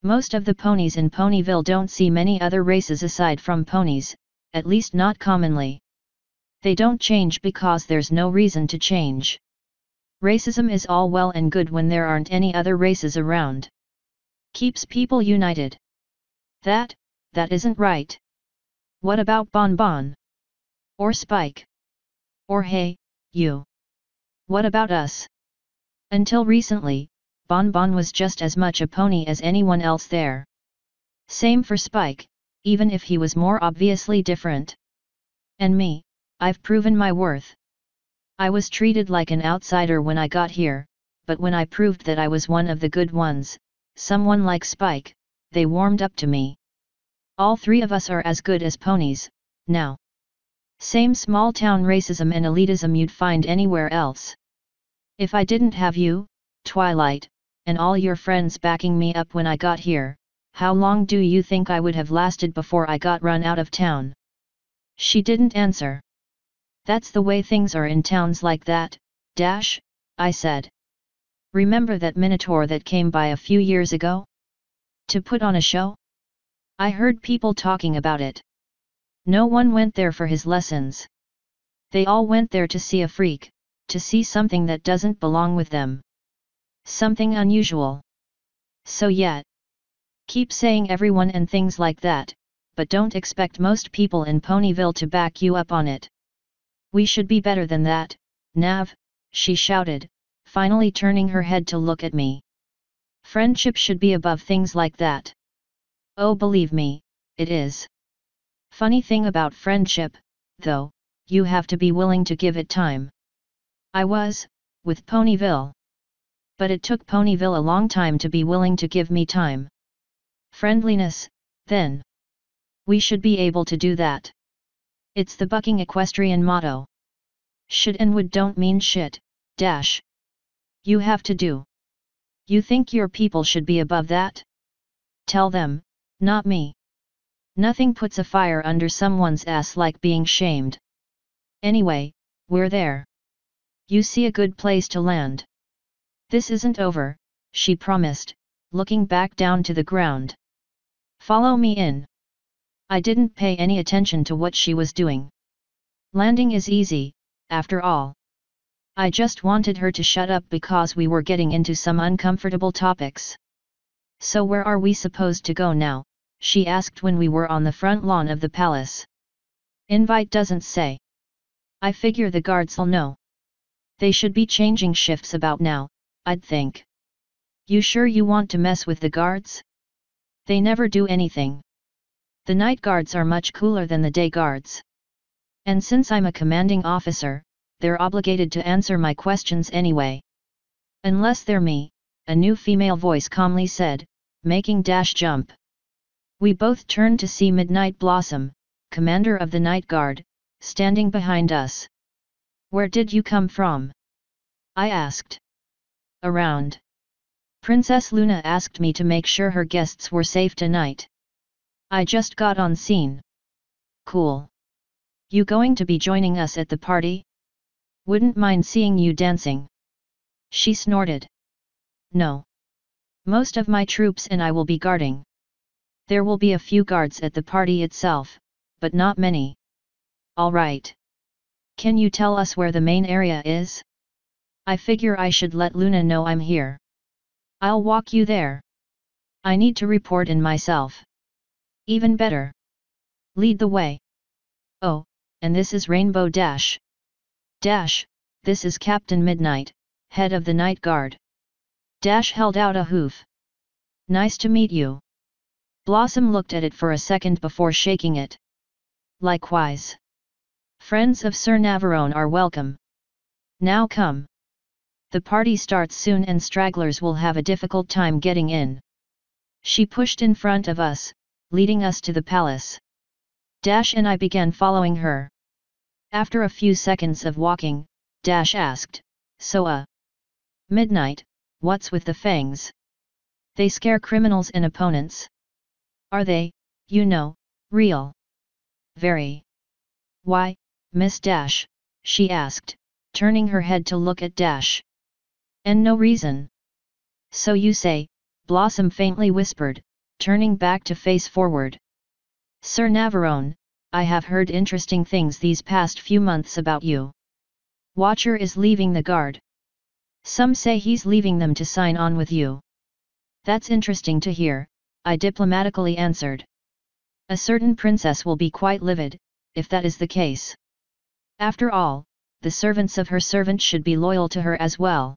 Most of the ponies in Ponyville don't see many other races aside from ponies, at least not commonly. They don't change because there's no reason to change. Racism is all well and good when there aren't any other races around. Keeps people united. That, that isn't right. What about Bon Bon? Or Spike? Or hey, you. What about us? Until recently, Bon Bon was just as much a pony as anyone else there. Same for Spike, even if he was more obviously different. And me, I've proven my worth. I was treated like an outsider when I got here, but when I proved that I was one of the good ones, someone like Spike, they warmed up to me. All three of us are as good as ponies, now. Same small town racism and elitism you'd find anywhere else. If I didn't have you, Twilight, and all your friends backing me up when I got here, how long do you think I would have lasted before I got run out of town? She didn't answer. That's the way things are in towns like that, Dash, I said. Remember that Minotaur that came by a few years ago? To put on a show? I heard people talking about it. No one went there for his lessons. They all went there to see a freak, to see something that doesn't belong with them. Something unusual. So yet. Keep saying everyone and things like that, but don't expect most people in Ponyville to back you up on it. We should be better than that, Nav, she shouted, finally turning her head to look at me. Friendship should be above things like that. Oh believe me, it is. Funny thing about friendship, though, you have to be willing to give it time. I was, with Ponyville. But it took Ponyville a long time to be willing to give me time. Friendliness, then. We should be able to do that. It's the bucking equestrian motto. Should and would don't mean shit, dash. You have to do. You think your people should be above that? Tell them, not me. Nothing puts a fire under someone's ass like being shamed. Anyway, we're there. You see a good place to land. This isn't over, she promised, looking back down to the ground. Follow me in. I didn't pay any attention to what she was doing. Landing is easy, after all. I just wanted her to shut up because we were getting into some uncomfortable topics. So where are we supposed to go now? she asked when we were on the front lawn of the palace. Invite doesn't say. I figure the guards'll know. They should be changing shifts about now, I'd think. You sure you want to mess with the guards? They never do anything. The night guards are much cooler than the day guards. And since I'm a commanding officer, they're obligated to answer my questions anyway. Unless they're me, a new female voice calmly said, making Dash jump. We both turned to see Midnight Blossom, commander of the Night Guard, standing behind us. Where did you come from? I asked. Around. Princess Luna asked me to make sure her guests were safe tonight. I just got on scene. Cool. You going to be joining us at the party? Wouldn't mind seeing you dancing. She snorted. No. Most of my troops and I will be guarding. There will be a few guards at the party itself, but not many. Alright. Can you tell us where the main area is? I figure I should let Luna know I'm here. I'll walk you there. I need to report in myself. Even better. Lead the way. Oh, and this is Rainbow Dash. Dash, this is Captain Midnight, head of the Night Guard. Dash held out a hoof. Nice to meet you. Blossom looked at it for a second before shaking it. Likewise. Friends of Sir Navarone are welcome. Now come. The party starts soon and stragglers will have a difficult time getting in. She pushed in front of us, leading us to the palace. Dash and I began following her. After a few seconds of walking, Dash asked, So uh? Midnight, what's with the fangs? They scare criminals and opponents. Are they, you know, real? Very. Why, Miss Dash, she asked, turning her head to look at Dash. And no reason. So you say, Blossom faintly whispered, turning back to face forward. Sir Navarone, I have heard interesting things these past few months about you. Watcher is leaving the guard. Some say he's leaving them to sign on with you. That's interesting to hear, I diplomatically answered. A certain princess will be quite livid, if that is the case. After all, the servants of her servant should be loyal to her as well.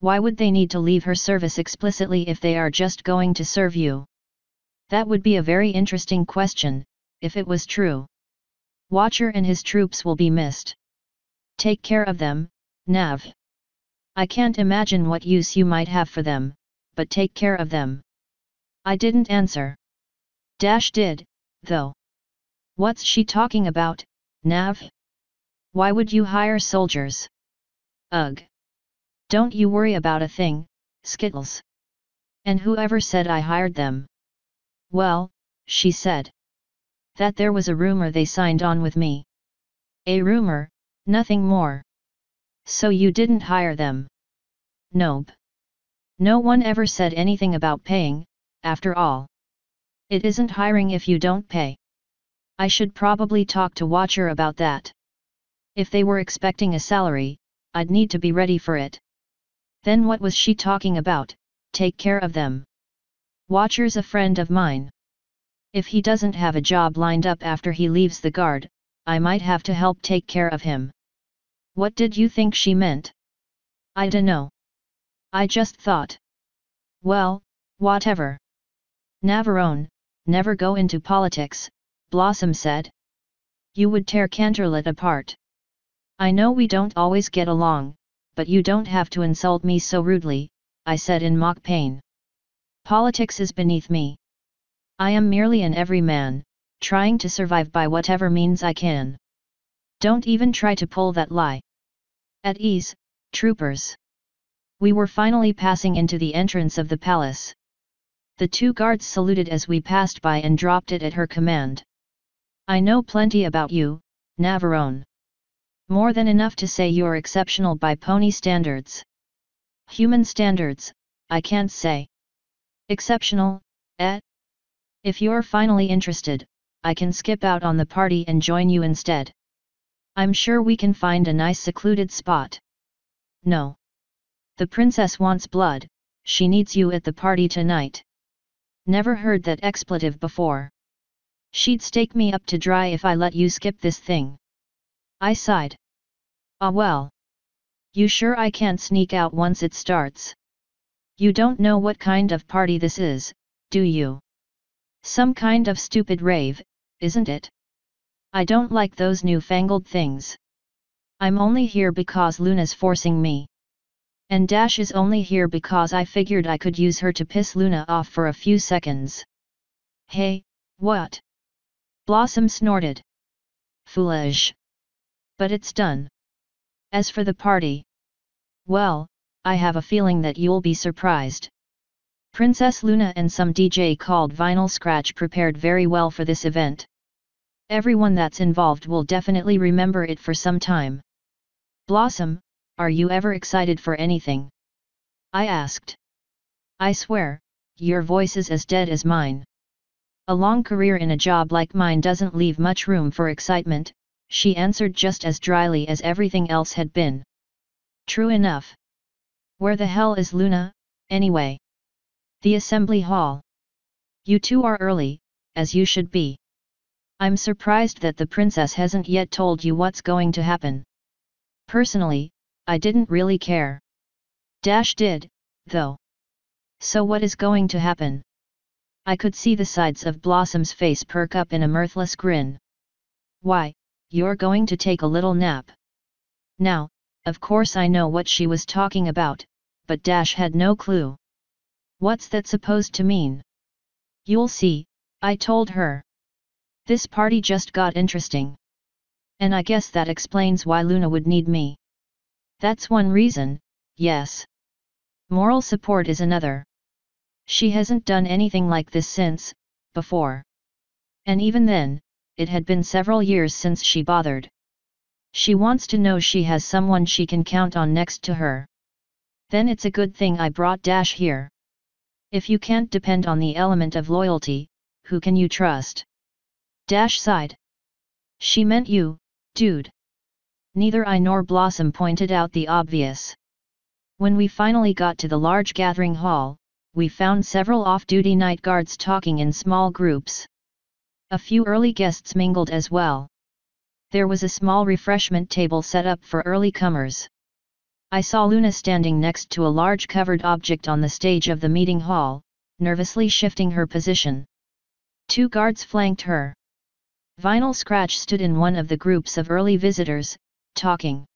Why would they need to leave her service explicitly if they are just going to serve you? That would be a very interesting question, if it was true. Watcher and his troops will be missed. Take care of them, Nav. I can't imagine what use you might have for them, but take care of them. I didn't answer. Dash did, though. What's she talking about, Nav? Why would you hire soldiers? Ugh. Don't you worry about a thing, Skittles. And whoever said I hired them? Well, she said. That there was a rumor they signed on with me. A rumor, nothing more. So you didn't hire them? Nope. No one ever said anything about paying, after all. It isn't hiring if you don't pay. I should probably talk to Watcher about that. If they were expecting a salary, I'd need to be ready for it. Then what was she talking about, take care of them. Watcher's a friend of mine. If he doesn't have a job lined up after he leaves the guard, I might have to help take care of him. What did you think she meant? I dunno. I just thought. Well, whatever. Navarone, never go into politics, Blossom said. You would tear Canterlot apart. I know we don't always get along, but you don't have to insult me so rudely, I said in mock pain. Politics is beneath me. I am merely an everyman, trying to survive by whatever means I can. Don't even try to pull that lie. At ease, troopers. We were finally passing into the entrance of the palace. The two guards saluted as we passed by and dropped it at her command. I know plenty about you, Navarone. More than enough to say you're exceptional by pony standards. Human standards, I can't say. Exceptional, eh? If you're finally interested, I can skip out on the party and join you instead. I'm sure we can find a nice secluded spot. No. The princess wants blood, she needs you at the party tonight. Never heard that expletive before. She'd stake me up to dry if I let you skip this thing. I sighed. Ah well. You sure I can't sneak out once it starts? You don't know what kind of party this is, do you? Some kind of stupid rave, isn't it? I don't like those newfangled things. I'm only here because Luna's forcing me. And Dash is only here because I figured I could use her to piss Luna off for a few seconds. Hey, what? Blossom snorted. Foolish but it's done. As for the party, well, I have a feeling that you'll be surprised. Princess Luna and some DJ called Vinyl Scratch prepared very well for this event. Everyone that's involved will definitely remember it for some time. Blossom, are you ever excited for anything? I asked. I swear, your voice is as dead as mine. A long career in a job like mine doesn't leave much room for excitement, she answered just as dryly as everything else had been. True enough. Where the hell is Luna, anyway? The assembly hall. You two are early, as you should be. I'm surprised that the princess hasn't yet told you what's going to happen. Personally, I didn't really care. Dash did, though. So what is going to happen? I could see the sides of Blossom's face perk up in a mirthless grin. Why, you're going to take a little nap. Now, of course I know what she was talking about, but Dash had no clue. What's that supposed to mean? You'll see, I told her. This party just got interesting. And I guess that explains why Luna would need me. That's one reason, yes. Moral support is another. She hasn't done anything like this since, before. And even then, it had been several years since she bothered. She wants to know she has someone she can count on next to her. Then it's a good thing I brought Dash here. If you can't depend on the element of loyalty, who can you trust? Dash sighed. She meant you, dude. Neither I nor Blossom pointed out the obvious. When we finally got to the large gathering hall, we found several off-duty night guards talking in small groups. A few early guests mingled as well. There was a small refreshment table set up for early comers. I saw Luna standing next to a large covered object on the stage of the meeting hall, nervously shifting her position. Two guards flanked her. Vinyl Scratch stood in one of the groups of early visitors, talking.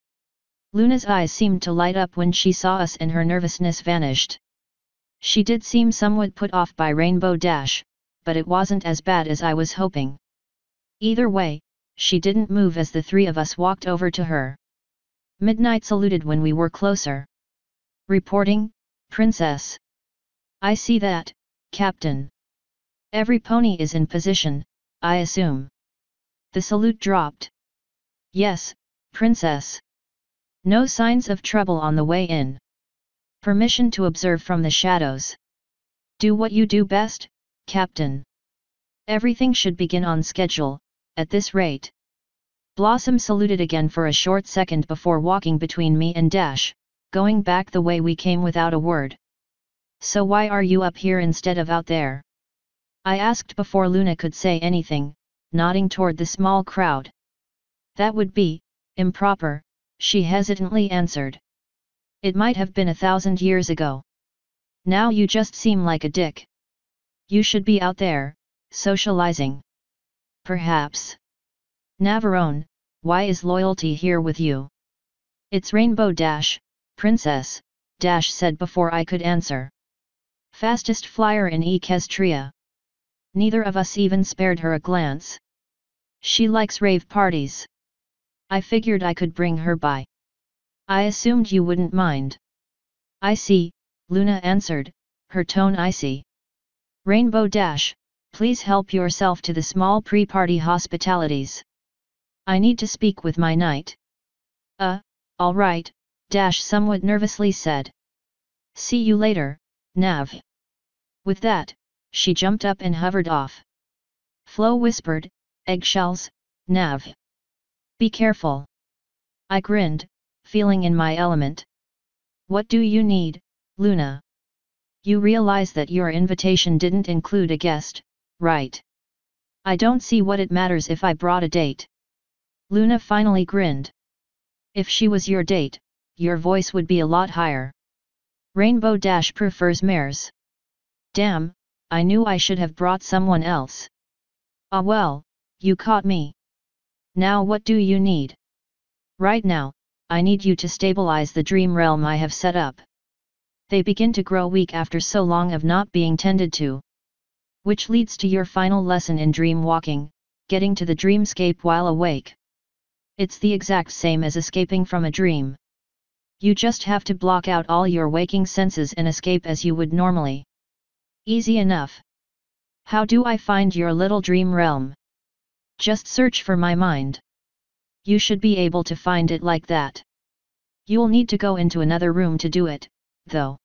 Luna's eyes seemed to light up when she saw us and her nervousness vanished. She did seem somewhat put off by Rainbow Dash, but it wasn't as bad as I was hoping. Either way, she didn't move as the three of us walked over to her. Midnight saluted when we were closer. Reporting, Princess. I see that, Captain. Every pony is in position, I assume. The salute dropped. Yes, Princess. No signs of trouble on the way in. Permission to observe from the shadows. Do what you do best, Captain. Everything should begin on schedule, at this rate. Blossom saluted again for a short second before walking between me and Dash, going back the way we came without a word. So why are you up here instead of out there? I asked before Luna could say anything, nodding toward the small crowd. That would be, improper, she hesitantly answered. It might have been a thousand years ago. Now you just seem like a dick. You should be out there, socializing. Perhaps. Navarone, why is loyalty here with you? It's Rainbow Dash, Princess, Dash said before I could answer. Fastest flyer in Equestria. Neither of us even spared her a glance. She likes rave parties. I figured I could bring her by. I assumed you wouldn't mind. I see, Luna answered, her tone icy. Rainbow Dash, please help yourself to the small pre-party hospitalities. I need to speak with my knight. Uh, alright, Dash somewhat nervously said. See you later, Nav. With that, she jumped up and hovered off. Flo whispered, eggshells, Nav. Be careful. I grinned, feeling in my element. What do you need, Luna? You realize that your invitation didn't include a guest, right? I don't see what it matters if I brought a date. Luna finally grinned. If she was your date, your voice would be a lot higher. Rainbow Dash prefers mares. Damn, I knew I should have brought someone else. Ah well, you caught me. Now what do you need? Right now, I need you to stabilize the dream realm I have set up. They begin to grow weak after so long of not being tended to. Which leads to your final lesson in dream walking, getting to the dreamscape while awake. It's the exact same as escaping from a dream. You just have to block out all your waking senses and escape as you would normally. Easy enough. How do I find your little dream realm? Just search for my mind. You should be able to find it like that. You'll need to go into another room to do it, though.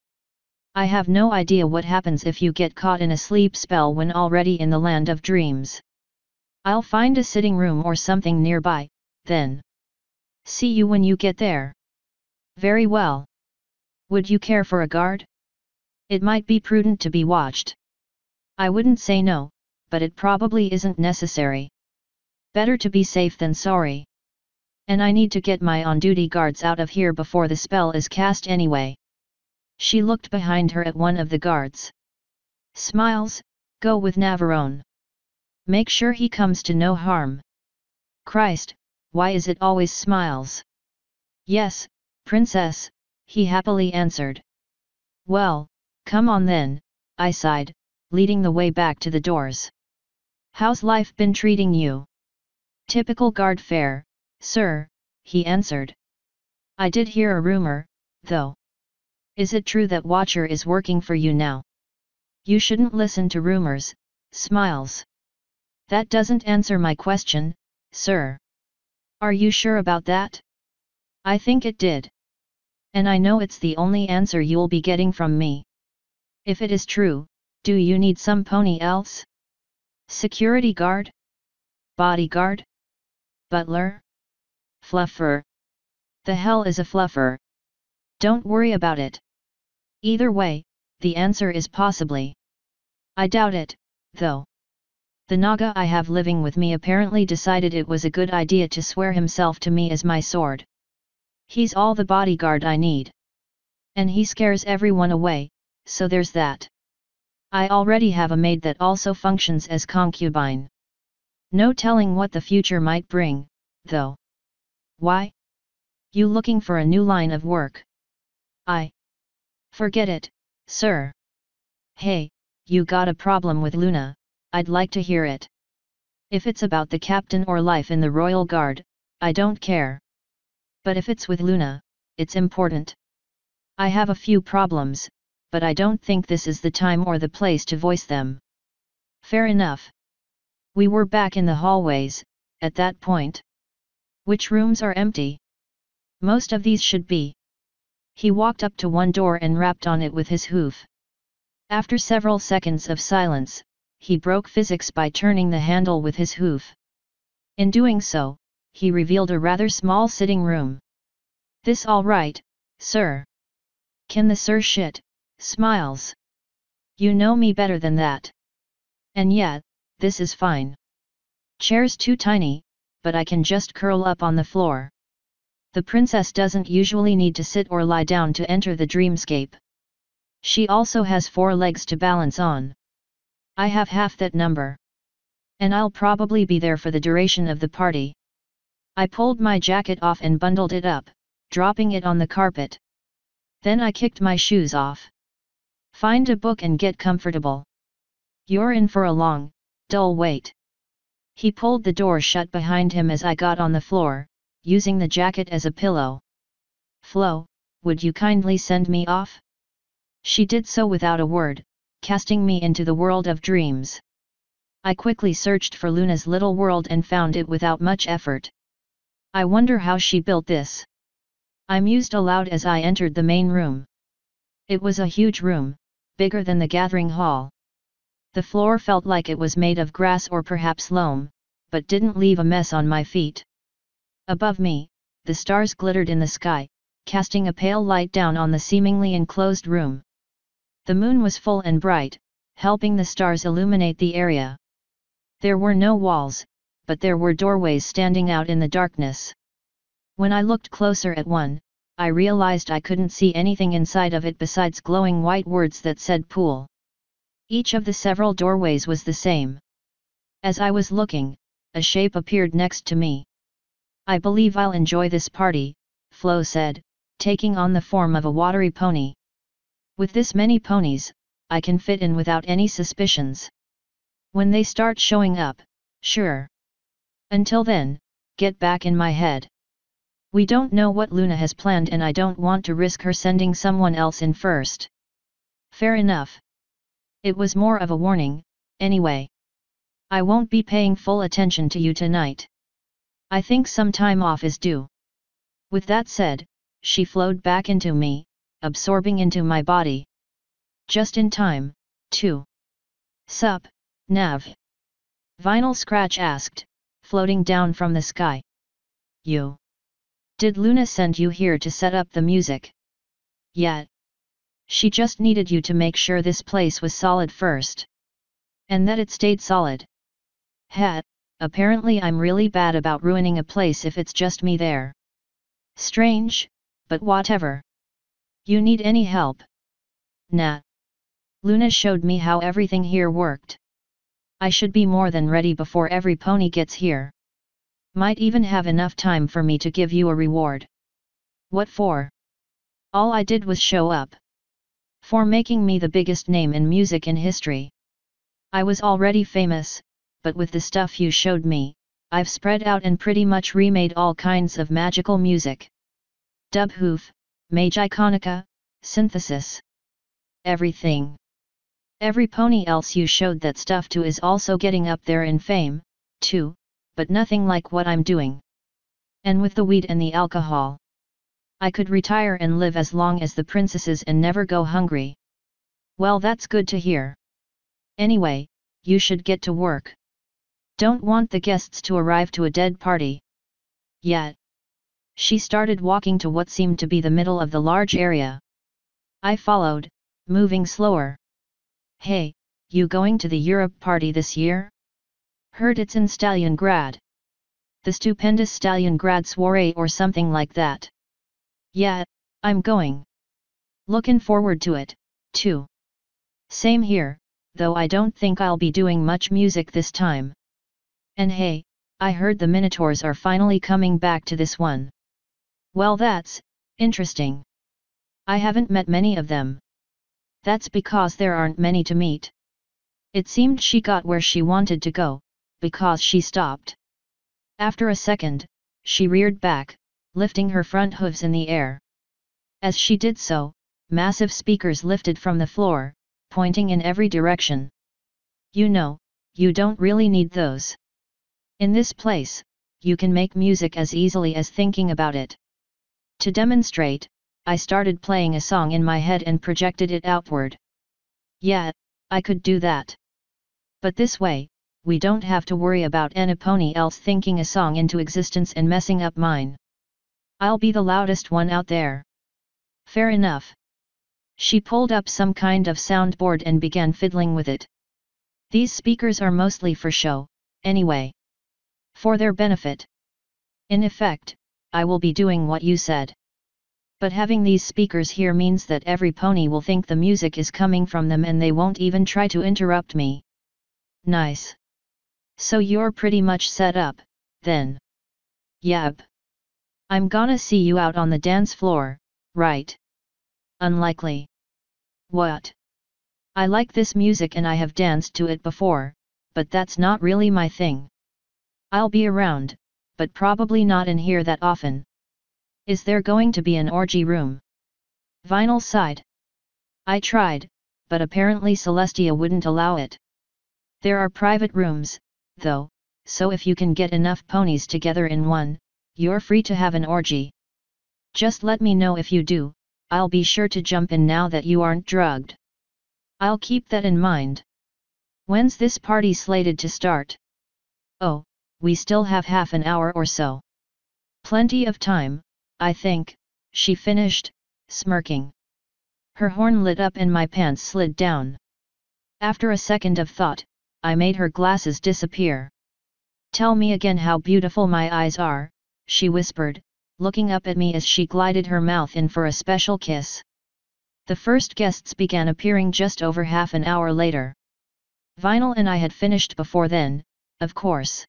I have no idea what happens if you get caught in a sleep spell when already in the land of dreams. I'll find a sitting room or something nearby, then. See you when you get there. Very well. Would you care for a guard? It might be prudent to be watched. I wouldn't say no, but it probably isn't necessary. Better to be safe than sorry. And I need to get my on-duty guards out of here before the spell is cast anyway. She looked behind her at one of the guards. Smiles, go with Navarone. Make sure he comes to no harm. Christ, why is it always smiles? Yes, princess, he happily answered. Well, come on then, I sighed, leading the way back to the doors. How's life been treating you? Typical guard fare, sir, he answered. I did hear a rumor, though. Is it true that Watcher is working for you now? You shouldn't listen to rumors, smiles. That doesn't answer my question, sir. Are you sure about that? I think it did. And I know it's the only answer you'll be getting from me. If it is true, do you need some pony else? Security guard? Bodyguard? Butler? Fluffer? The hell is a fluffer? Don't worry about it. Either way, the answer is possibly. I doubt it, though. The Naga I have living with me apparently decided it was a good idea to swear himself to me as my sword. He's all the bodyguard I need. And he scares everyone away, so there's that. I already have a maid that also functions as concubine. No telling what the future might bring, though. Why? You looking for a new line of work? I. Forget it, sir. Hey, you got a problem with Luna, I'd like to hear it. If it's about the captain or life in the Royal Guard, I don't care. But if it's with Luna, it's important. I have a few problems, but I don't think this is the time or the place to voice them. Fair enough. We were back in the hallways, at that point. Which rooms are empty? Most of these should be. He walked up to one door and rapped on it with his hoof. After several seconds of silence, he broke physics by turning the handle with his hoof. In doing so, he revealed a rather small sitting room. This all right, sir? Can the sir shit? Smiles. You know me better than that. And yet, this is fine. Chair's too tiny, but I can just curl up on the floor. The princess doesn't usually need to sit or lie down to enter the dreamscape. She also has four legs to balance on. I have half that number. And I'll probably be there for the duration of the party. I pulled my jacket off and bundled it up, dropping it on the carpet. Then I kicked my shoes off. Find a book and get comfortable. You're in for a long, dull wait. He pulled the door shut behind him as I got on the floor, using the jacket as a pillow. Flo, would you kindly send me off? She did so without a word, casting me into the world of dreams. I quickly searched for Luna's little world and found it without much effort. I wonder how she built this. I mused aloud as I entered the main room. It was a huge room, bigger than the gathering hall. The floor felt like it was made of grass or perhaps loam, but didn't leave a mess on my feet. Above me, the stars glittered in the sky, casting a pale light down on the seemingly enclosed room. The moon was full and bright, helping the stars illuminate the area. There were no walls, but there were doorways standing out in the darkness. When I looked closer at one, I realized I couldn't see anything inside of it besides glowing white words that said pool. Each of the several doorways was the same. As I was looking, a shape appeared next to me. I believe I'll enjoy this party, Flo said, taking on the form of a watery pony. With this many ponies, I can fit in without any suspicions. When they start showing up, sure. Until then, get back in my head. We don't know what Luna has planned and I don't want to risk her sending someone else in first. Fair enough. It was more of a warning, anyway. I won't be paying full attention to you tonight. I think some time off is due. With that said, she flowed back into me, absorbing into my body. Just in time, too. Sup, Nav? Vinyl Scratch asked, floating down from the sky. You. Did Luna send you here to set up the music? Yet. She just needed you to make sure this place was solid first. And that it stayed solid. Het, apparently I'm really bad about ruining a place if it's just me there. Strange, but whatever. You need any help? Nah. Luna showed me how everything here worked. I should be more than ready before every pony gets here. Might even have enough time for me to give you a reward. What for? All I did was show up. For making me the biggest name in music in history. I was already famous, but with the stuff you showed me, I've spread out and pretty much remade all kinds of magical music. Dub hoof, Magiconica, synthesis. Everything. Every pony else you showed that stuff to is also getting up there in fame, too, but nothing like what I'm doing. And with the weed and the alcohol. I could retire and live as long as the princesses and never go hungry. Well that's good to hear. Anyway, you should get to work. Don't want the guests to arrive to a dead party. Yet. She started walking to what seemed to be the middle of the large area. I followed, moving slower. Hey, you going to the Europe party this year? Heard it's in Stalliongrad. The stupendous Stalliongrad soiree or something like that. Yeah, I'm going. Looking forward to it, too. Same here, though I don't think I'll be doing much music this time. And hey, I heard the Minotaurs are finally coming back to this one. Well that's, interesting. I haven't met many of them. That's because there aren't many to meet. It seemed she got where she wanted to go, because she stopped. After a second, she reared back, lifting her front hooves in the air. As she did so, massive speakers lifted from the floor, pointing in every direction. You know, you don't really need those. In this place, you can make music as easily as thinking about it. To demonstrate, I started playing a song in my head and projected it outward. Yeah, I could do that. But this way, we don't have to worry about any pony else thinking a song into existence and messing up mine. I'll be the loudest one out there. Fair enough. She pulled up some kind of soundboard and began fiddling with it. These speakers are mostly for show, anyway. For their benefit. In effect, I will be doing what you said. But having these speakers here means that every pony will think the music is coming from them and they won't even try to interrupt me. Nice. So you're pretty much set up, then. Yep. I'm gonna see you out on the dance floor, right? Unlikely. What? I like this music and I have danced to it before, but that's not really my thing. I'll be around, but probably not in here that often. Is there going to be an orgy room? Vinyl sighed. I tried, but apparently Celestia wouldn't allow it. There are private rooms, though, so if you can get enough ponies together in one, you're free to have an orgy. Just let me know if you do, I'll be sure to jump in now that you aren't drugged. I'll keep that in mind. When's this party slated to start? Oh, we still have half an hour or so. Plenty of time, I think, she finished, smirking. Her horn lit up and my pants slid down. After a second of thought, I made her glasses disappear. Tell me again how beautiful my eyes are, she whispered, looking up at me as she glided her mouth in for a special kiss. The first guests began appearing just over half an hour later. Vinyl and I had finished before then, of course.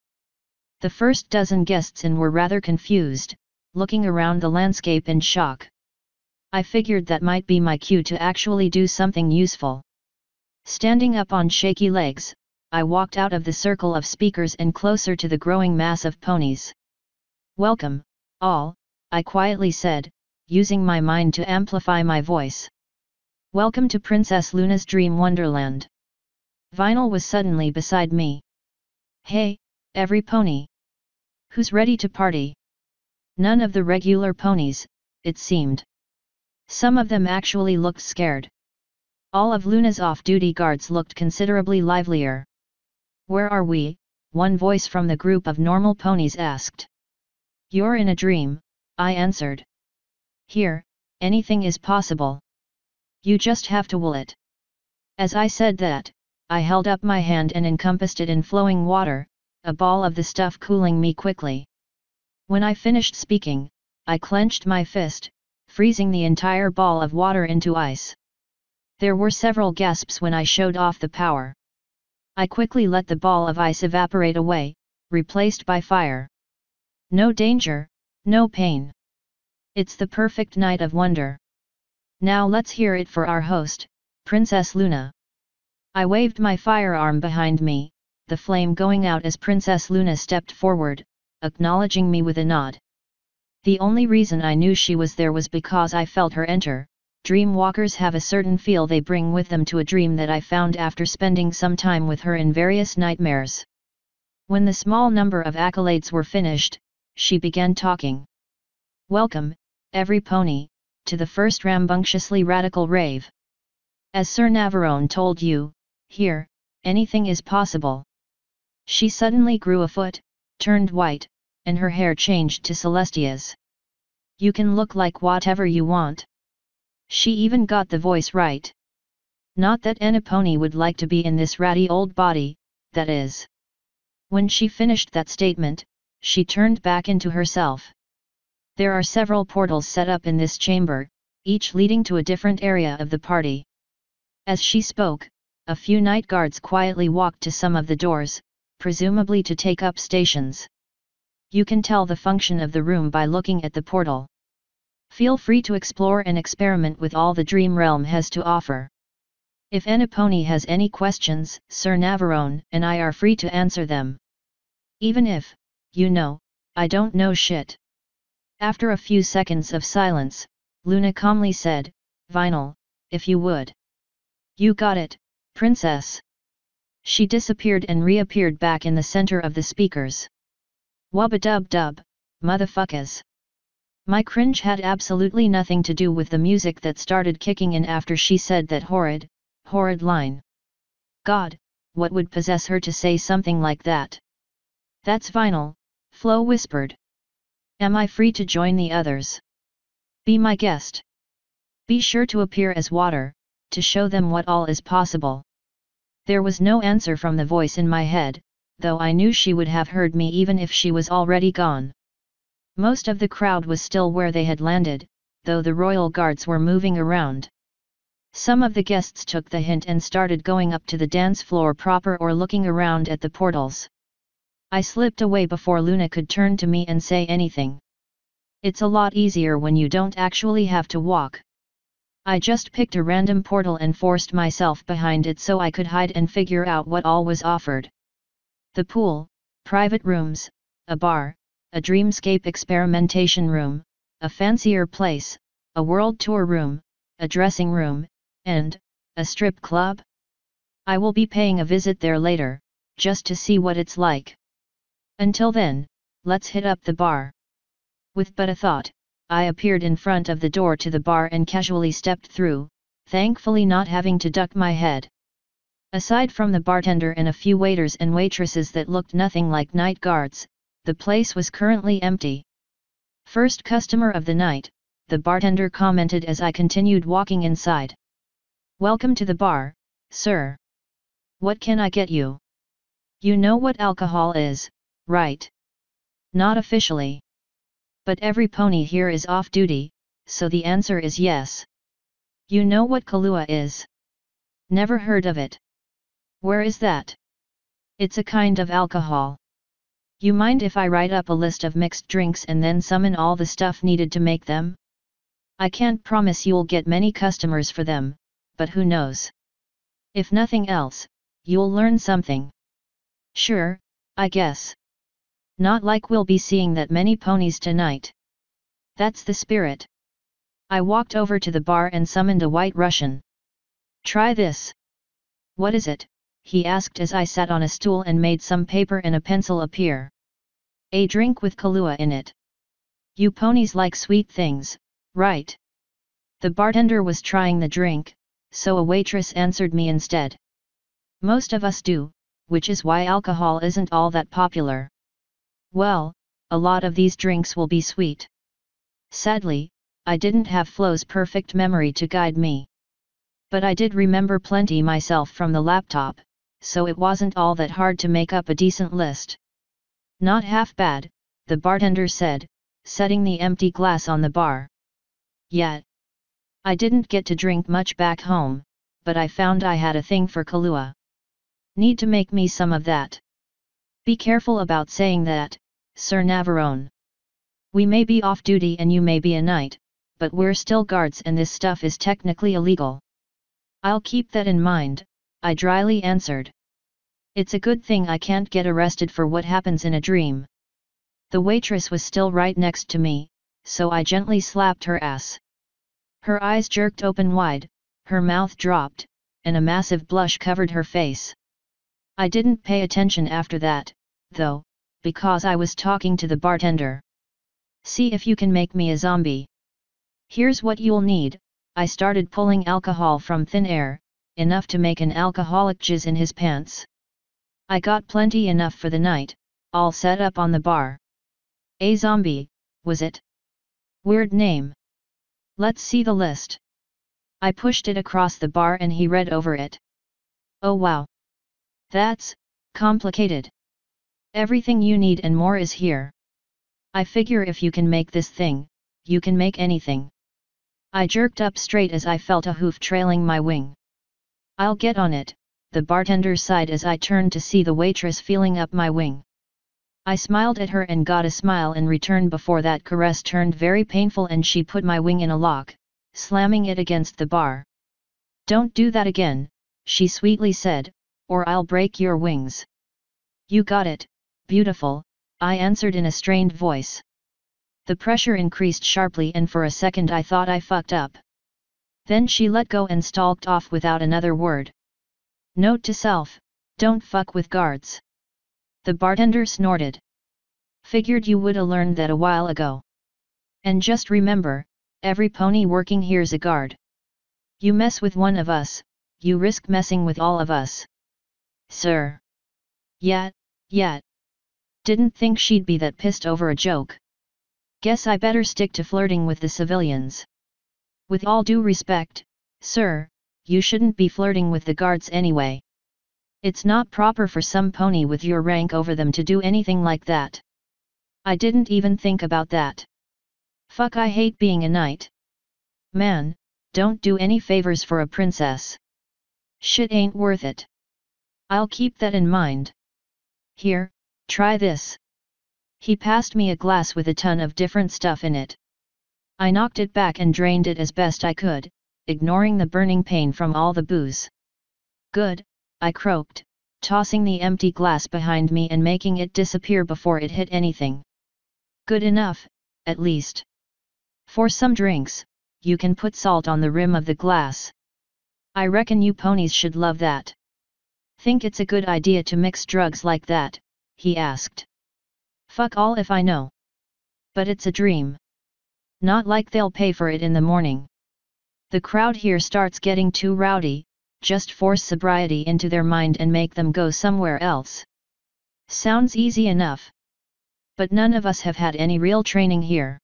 The first dozen guests in were rather confused, looking around the landscape in shock. I figured that might be my cue to actually do something useful. Standing up on shaky legs, I walked out of the circle of speakers and closer to the growing mass of ponies. Welcome, all, I quietly said, using my mind to amplify my voice. Welcome to Princess Luna's Dream Wonderland. Vinyl was suddenly beside me. Hey, every pony! Who's ready to party? None of the regular ponies, it seemed. Some of them actually looked scared. All of Luna's off-duty guards looked considerably livelier. Where are we? One voice from the group of normal ponies asked. You're in a dream, I answered. Here, anything is possible. You just have to will it. As I said that, I held up my hand and encompassed it in flowing water, a ball of the stuff cooling me quickly. When I finished speaking, I clenched my fist, freezing the entire ball of water into ice. There were several gasps when I showed off the power. I quickly let the ball of ice evaporate away, replaced by fire. No danger, no pain. It's the perfect night of wonder. Now let's hear it for our host, Princess Luna. I waved my firearm behind me, the flame going out as Princess Luna stepped forward, acknowledging me with a nod. The only reason I knew she was there was because I felt her enter. Dreamwalkers have a certain feel they bring with them to a dream that I found after spending some time with her in various nightmares. When the small number of accolades were finished, she began talking. Welcome, every pony, to the first rambunctiously radical rave. As Sir Navarone told you, here, anything is possible. She suddenly grew a foot, turned white, and her hair changed to Celestia's. You can look like whatever you want. She even got the voice right. Not that any pony would like to be in this ratty old body, that is. When she finished that statement, she turned back into herself. There are several portals set up in this chamber, each leading to a different area of the party. As she spoke, a few night guards quietly walked to some of the doors, presumably to take up stations. You can tell the function of the room by looking at the portal. Feel free to explore and experiment with all the Dream Realm has to offer. If any pony has any questions, Sir Navarone and I are free to answer them. Even if, you know, I don't know shit. After a few seconds of silence, Luna calmly said, Vinyl, if you would. You got it, princess. She disappeared and reappeared back in the center of the speakers. Wubba dub dub, motherfuckers. My cringe had absolutely nothing to do with the music that started kicking in after she said that horrid, horrid line. God, what would possess her to say something like that? That's Vinyl, Flo whispered. Am I free to join the others? Be my guest. Be sure to appear as water, to show them what all is possible. There was no answer from the voice in my head, though I knew she would have heard me even if she was already gone. Most of the crowd was still where they had landed, though the royal guards were moving around. Some of the guests took the hint and started going up to the dance floor proper or looking around at the portals. I slipped away before Luna could turn to me and say anything. It's a lot easier when you don't actually have to walk. I just picked a random portal and forced myself behind it so I could hide and figure out what all was offered. The pool, private rooms, a bar, a dreamscape experimentation room, a fancier place, a world tour room, a dressing room, and, a strip club? I will be paying a visit there later, just to see what it's like. Until then, let's hit up the bar. With but a thought, I appeared in front of the door to the bar and casually stepped through, thankfully not having to duck my head. Aside from the bartender and a few waiters and waitresses that looked nothing like night guards, the place was currently empty. First customer of the night, the bartender commented as I continued walking inside. Welcome to the bar, sir. What can I get you? You know what alcohol is, right? Not officially. But every pony here is off duty, so the answer is yes. You know what Kahlua is? Never heard of it. Where is that? It's a kind of alcohol. You mind if I write up a list of mixed drinks and then summon all the stuff needed to make them? I can't promise you'll get many customers for them, but who knows? If nothing else, you'll learn something. Sure, I guess. Not like we'll be seeing that many ponies tonight. That's the spirit. I walked over to the bar and summoned a white Russian. Try this. What is it? he asked as I sat on a stool and made some paper and a pencil appear. A drink with Kahlua in it. You ponies like sweet things, right? The bartender was trying the drink, so a waitress answered me instead. Most of us do, which is why alcohol isn't all that popular. Well, a lot of these drinks will be sweet. Sadly, I didn't have Flo's perfect memory to guide me. But I did remember plenty myself from the laptop, so it wasn't all that hard to make up a decent list. Not half bad, the bartender said, setting the empty glass on the bar. Yet. I didn't get to drink much back home, but I found I had a thing for Kahlua. Need to make me some of that. Be careful about saying that, Sir Navarone. We may be off duty and you may be a knight, but we're still guards and this stuff is technically illegal. I'll keep that in mind, I dryly answered. It's a good thing I can't get arrested for what happens in a dream. The waitress was still right next to me, so I gently slapped her ass. Her eyes jerked open wide, her mouth dropped, and a massive blush covered her face. I didn't pay attention after that, though, because I was talking to the bartender. See if you can make me a zombie. Here's what you'll need, I started pulling alcohol from thin air, enough to make an alcoholic jizz in his pants. I got plenty enough for the night, all set up on the bar. A zombie, was it? Weird name. Let's see the list. I pushed it across the bar and he read over it. Oh wow. That's, complicated. Everything you need and more is here. I figure if you can make this thing, you can make anything. I jerked up straight as I felt a hoof trailing my wing. I'll get on it, the bartender sighed as I turned to see the waitress feeling up my wing. I smiled at her and got a smile in return before that caress turned very painful and she put my wing in a lock, slamming it against the bar. Don't do that again, she sweetly said, or I'll break your wings. You got it, beautiful, I answered in a strained voice. The pressure increased sharply and for a second I thought I fucked up. Then she let go and stalked off without another word. Note to self, don't fuck with guards. The bartender snorted. Figured you woulda learned that a while ago. And just remember, every pony working here's a guard. You mess with one of us, you risk messing with all of us. Sir. Yet, yet. Didn't think she'd be that pissed over a joke. Guess I better stick to flirting with the civilians. With all due respect, sir, you shouldn't be flirting with the guards anyway. It's not proper for some pony with your rank over them to do anything like that. I didn't even think about that. Fuck I hate being a knight. Man, don't do any favors for a princess. Shit ain't worth it. I'll keep that in mind. Here, try this. He passed me a glass with a ton of different stuff in it. I knocked it back and drained it as best I could, ignoring the burning pain from all the booze. Good, I croaked, tossing the empty glass behind me and making it disappear before it hit anything. Good enough, at least. For some drinks, you can put salt on the rim of the glass. I reckon you ponies should love that. Think it's a good idea to mix drugs like that? He asked. Fuck all if I know. But it's a dream. Not like they'll pay for it in the morning. The crowd here starts getting too rowdy, just force sobriety into their mind and make them go somewhere else. Sounds easy enough. But none of us have had any real training here.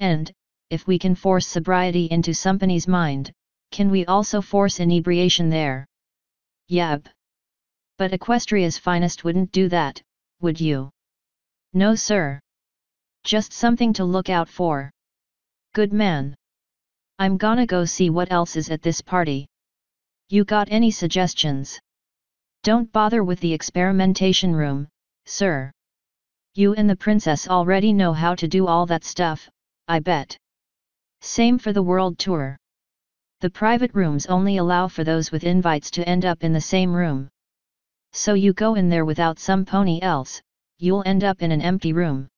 And, if we can force sobriety into somebody's mind, can we also force inebriation there? Yab. But Equestria's finest wouldn't do that, would you? No sir. Just something to look out for. Good man. I'm gonna go see what else is at this party. You got any suggestions? Don't bother with the experimentation room, sir. You and the princess already know how to do all that stuff, I bet. Same for the world tour. The private rooms only allow for those with invites to end up in the same room. So you go in there without some pony else, you'll end up in an empty room.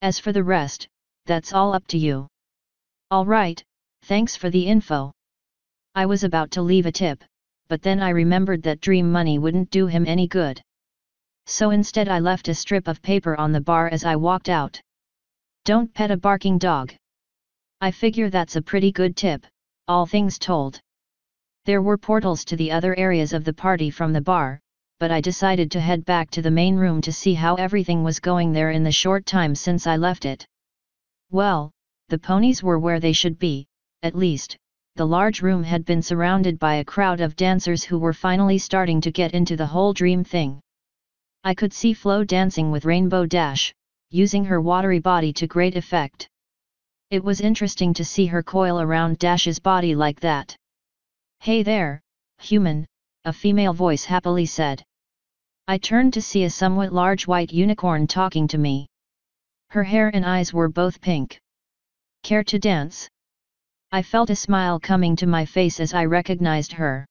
As for the rest, that's all up to you. Alright, thanks for the info. I was about to leave a tip, but then I remembered that dream money wouldn't do him any good. So instead I left a strip of paper on the bar as I walked out. Don't pet a barking dog. I figure that's a pretty good tip, all things told. There were portals to the other areas of the party from the bar, but I decided to head back to the main room to see how everything was going there in the short time since I left it. Well, the ponies were where they should be, at least, the large room had been surrounded by a crowd of dancers who were finally starting to get into the whole dream thing. I could see Flo dancing with Rainbow Dash, using her watery body to great effect. It was interesting to see her coil around Dash's body like that. Hey there, human, a female voice happily said. I turned to see a somewhat large white unicorn talking to me. Her hair and eyes were both pink. Care to dance? I felt a smile coming to my face as I recognized her.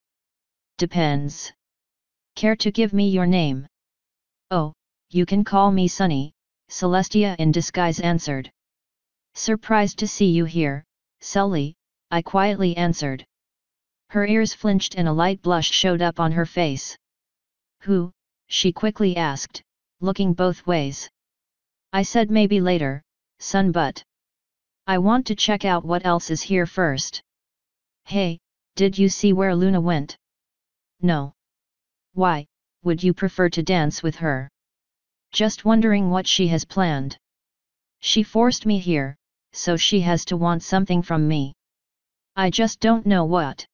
Depends. Care to give me your name? Oh, you can call me Sunny, Celestia in disguise answered. Surprised to see you here, Sully, I quietly answered. Her ears flinched and a light blush showed up on her face. Who? She quickly asked, looking both ways. I said maybe later, Sunbutt. I want to check out what else is here first. Hey, did you see where Luna went? No. Why, would you prefer to dance with her? Just wondering what she has planned. She forced me here, so she has to want something from me. I just don't know what.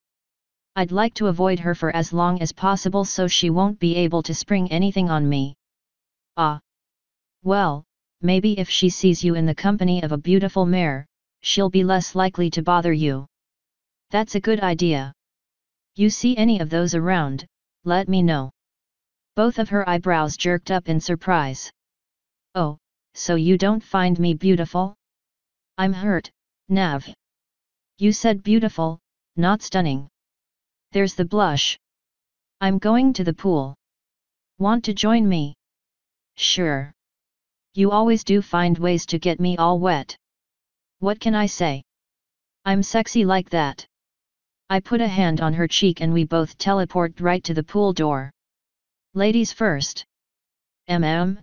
I'd like to avoid her for as long as possible so she won't be able to spring anything on me. Ah. Well, maybe if she sees you in the company of a beautiful mare, she'll be less likely to bother you. That's a good idea. You see any of those around, let me know. Both of her eyebrows jerked up in surprise. Oh, so you don't find me beautiful? I'm hurt, Nav. You said beautiful, not stunning. There's the blush. I'm going to the pool. Want to join me? Sure. You always do find ways to get me all wet. What can I say? I'm sexy like that. I put a hand on her cheek and we both teleport right to the pool door. Ladies first. MM?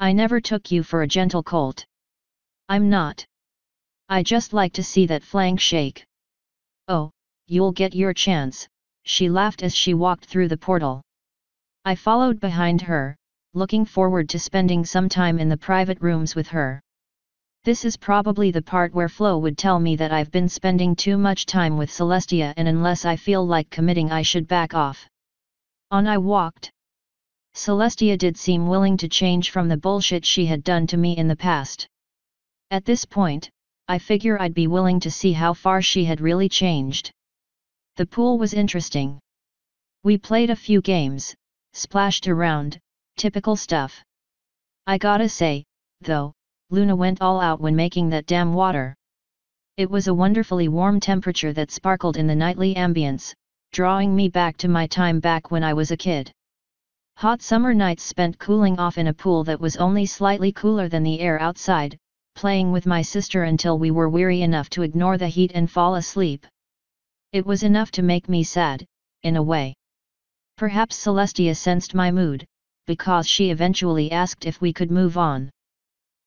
I never took you for a gentle colt. I'm not. I just like to see that flank shake. Oh, you'll get your chance, she laughed as she walked through the portal. I followed behind her, looking forward to spending some time in the private rooms with her. This is probably the part where Flo would tell me that I've been spending too much time with Celestia and unless I feel like committing I should back off. On I walked. Celestia did seem willing to change from the bullshit she had done to me in the past. At this point, I figure I'd be willing to see how far she had really changed. The pool was interesting. We played a few games, splashed around, typical stuff. I gotta say, though, Luna went all out when making that damn water. It was a wonderfully warm temperature that sparkled in the nightly ambience, drawing me back to my time back when I was a kid. Hot summer nights spent cooling off in a pool that was only slightly cooler than the air outside, playing with my sister until we were weary enough to ignore the heat and fall asleep. It was enough to make me sad, in a way. Perhaps Celestia sensed my mood, because she eventually asked if we could move on.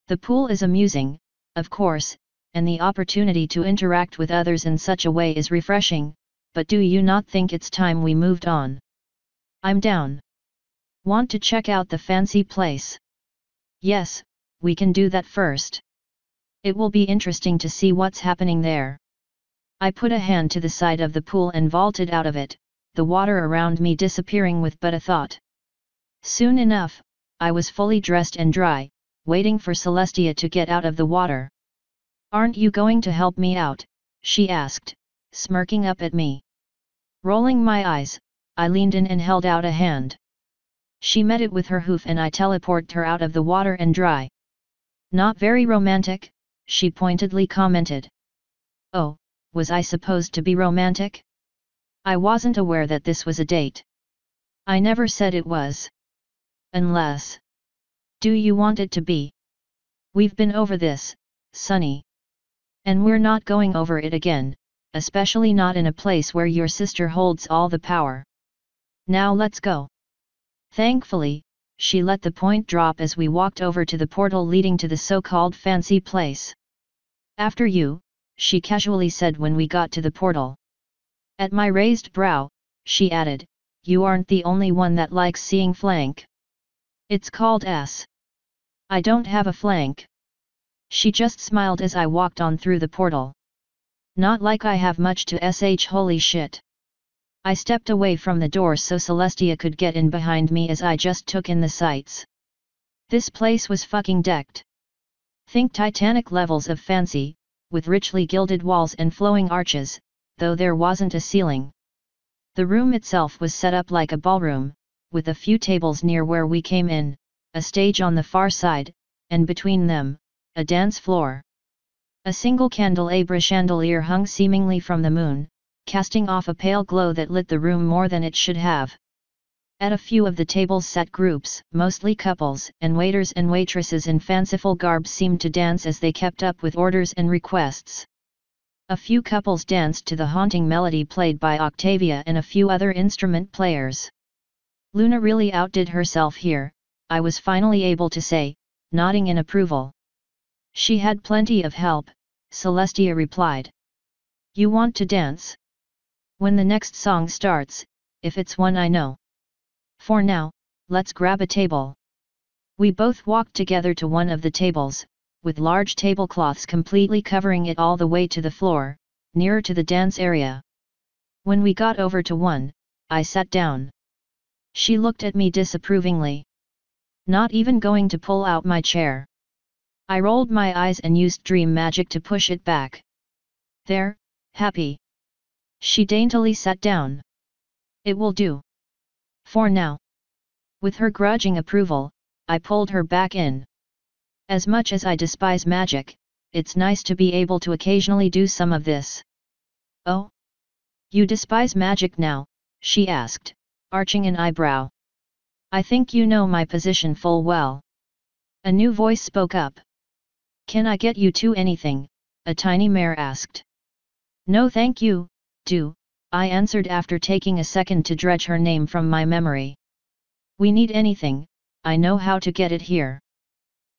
The pool is amusing, of course, and the opportunity to interact with others in such a way is refreshing, but do you not think it's time we moved on? I'm down. Want to check out the fancy place? Yes, we can do that first. It will be interesting to see what's happening there. I put a hand to the side of the pool and vaulted out of it, the water around me disappearing with but a thought. Soon enough, I was fully dressed and dry, waiting for Celestia to get out of the water. Aren't you going to help me out? she asked, smirking up at me. Rolling my eyes, I leaned in and held out a hand. She met it with her hoof and I teleported her out of the water and dry. Not very romantic, she pointedly commented. Oh, was I supposed to be romantic? I wasn't aware that this was a date. I never said it was. Unless. Do you want it to be? We've been over this, Sunny. And we're not going over it again, especially not in a place where your sister holds all the power. Now let's go. Thankfully, she let the point drop as we walked over to the portal leading to the so-called fancy place. After you, she casually said when we got to the portal. At my raised brow, she added, you aren't the only one that likes seeing flank. It's called S. I don't have a flank. She just smiled as I walked on through the portal. Not like I have much to sh holy shit. I stepped away from the door so Celestia could get in behind me as I just took in the sights. This place was fucking decked. Think Titanic levels of fancy, with richly gilded walls and flowing arches, though there wasn't a ceiling. The room itself was set up like a ballroom, with a few tables near where we came in, a stage on the far side, and between them, a dance floor. A single candelabra chandelier hung seemingly from the moon, casting off a pale glow that lit the room more than it should have. At a few of the tables sat groups, mostly couples, and waiters and waitresses in fanciful garb seemed to dance as they kept up with orders and requests. A few couples danced to the haunting melody played by Octavia and a few other instrument players. Luna really outdid herself here, I was finally able to say, nodding in approval. She had plenty of help, Celestia replied. You want to dance? When the next song starts, if it's one I know. For now, let's grab a table. We both walked together to one of the tables, with large tablecloths completely covering it all the way to the floor, nearer to the dance area. When we got over to one, I sat down. She looked at me disapprovingly. Not even going to pull out my chair. I rolled my eyes and used dream magic to push it back. There, happy. She daintily sat down. It will do. For now. With her grudging approval, I pulled her back in. As much as I despise magic, it's nice to be able to occasionally do some of this. Oh? You despise magic now, she asked, arching an eyebrow. I think you know my position full well. A new voice spoke up. Can I get you to anything? a tiny mare asked. No thank you, do, I answered after taking a second to dredge her name from my memory. We need anything, I know how to get it here.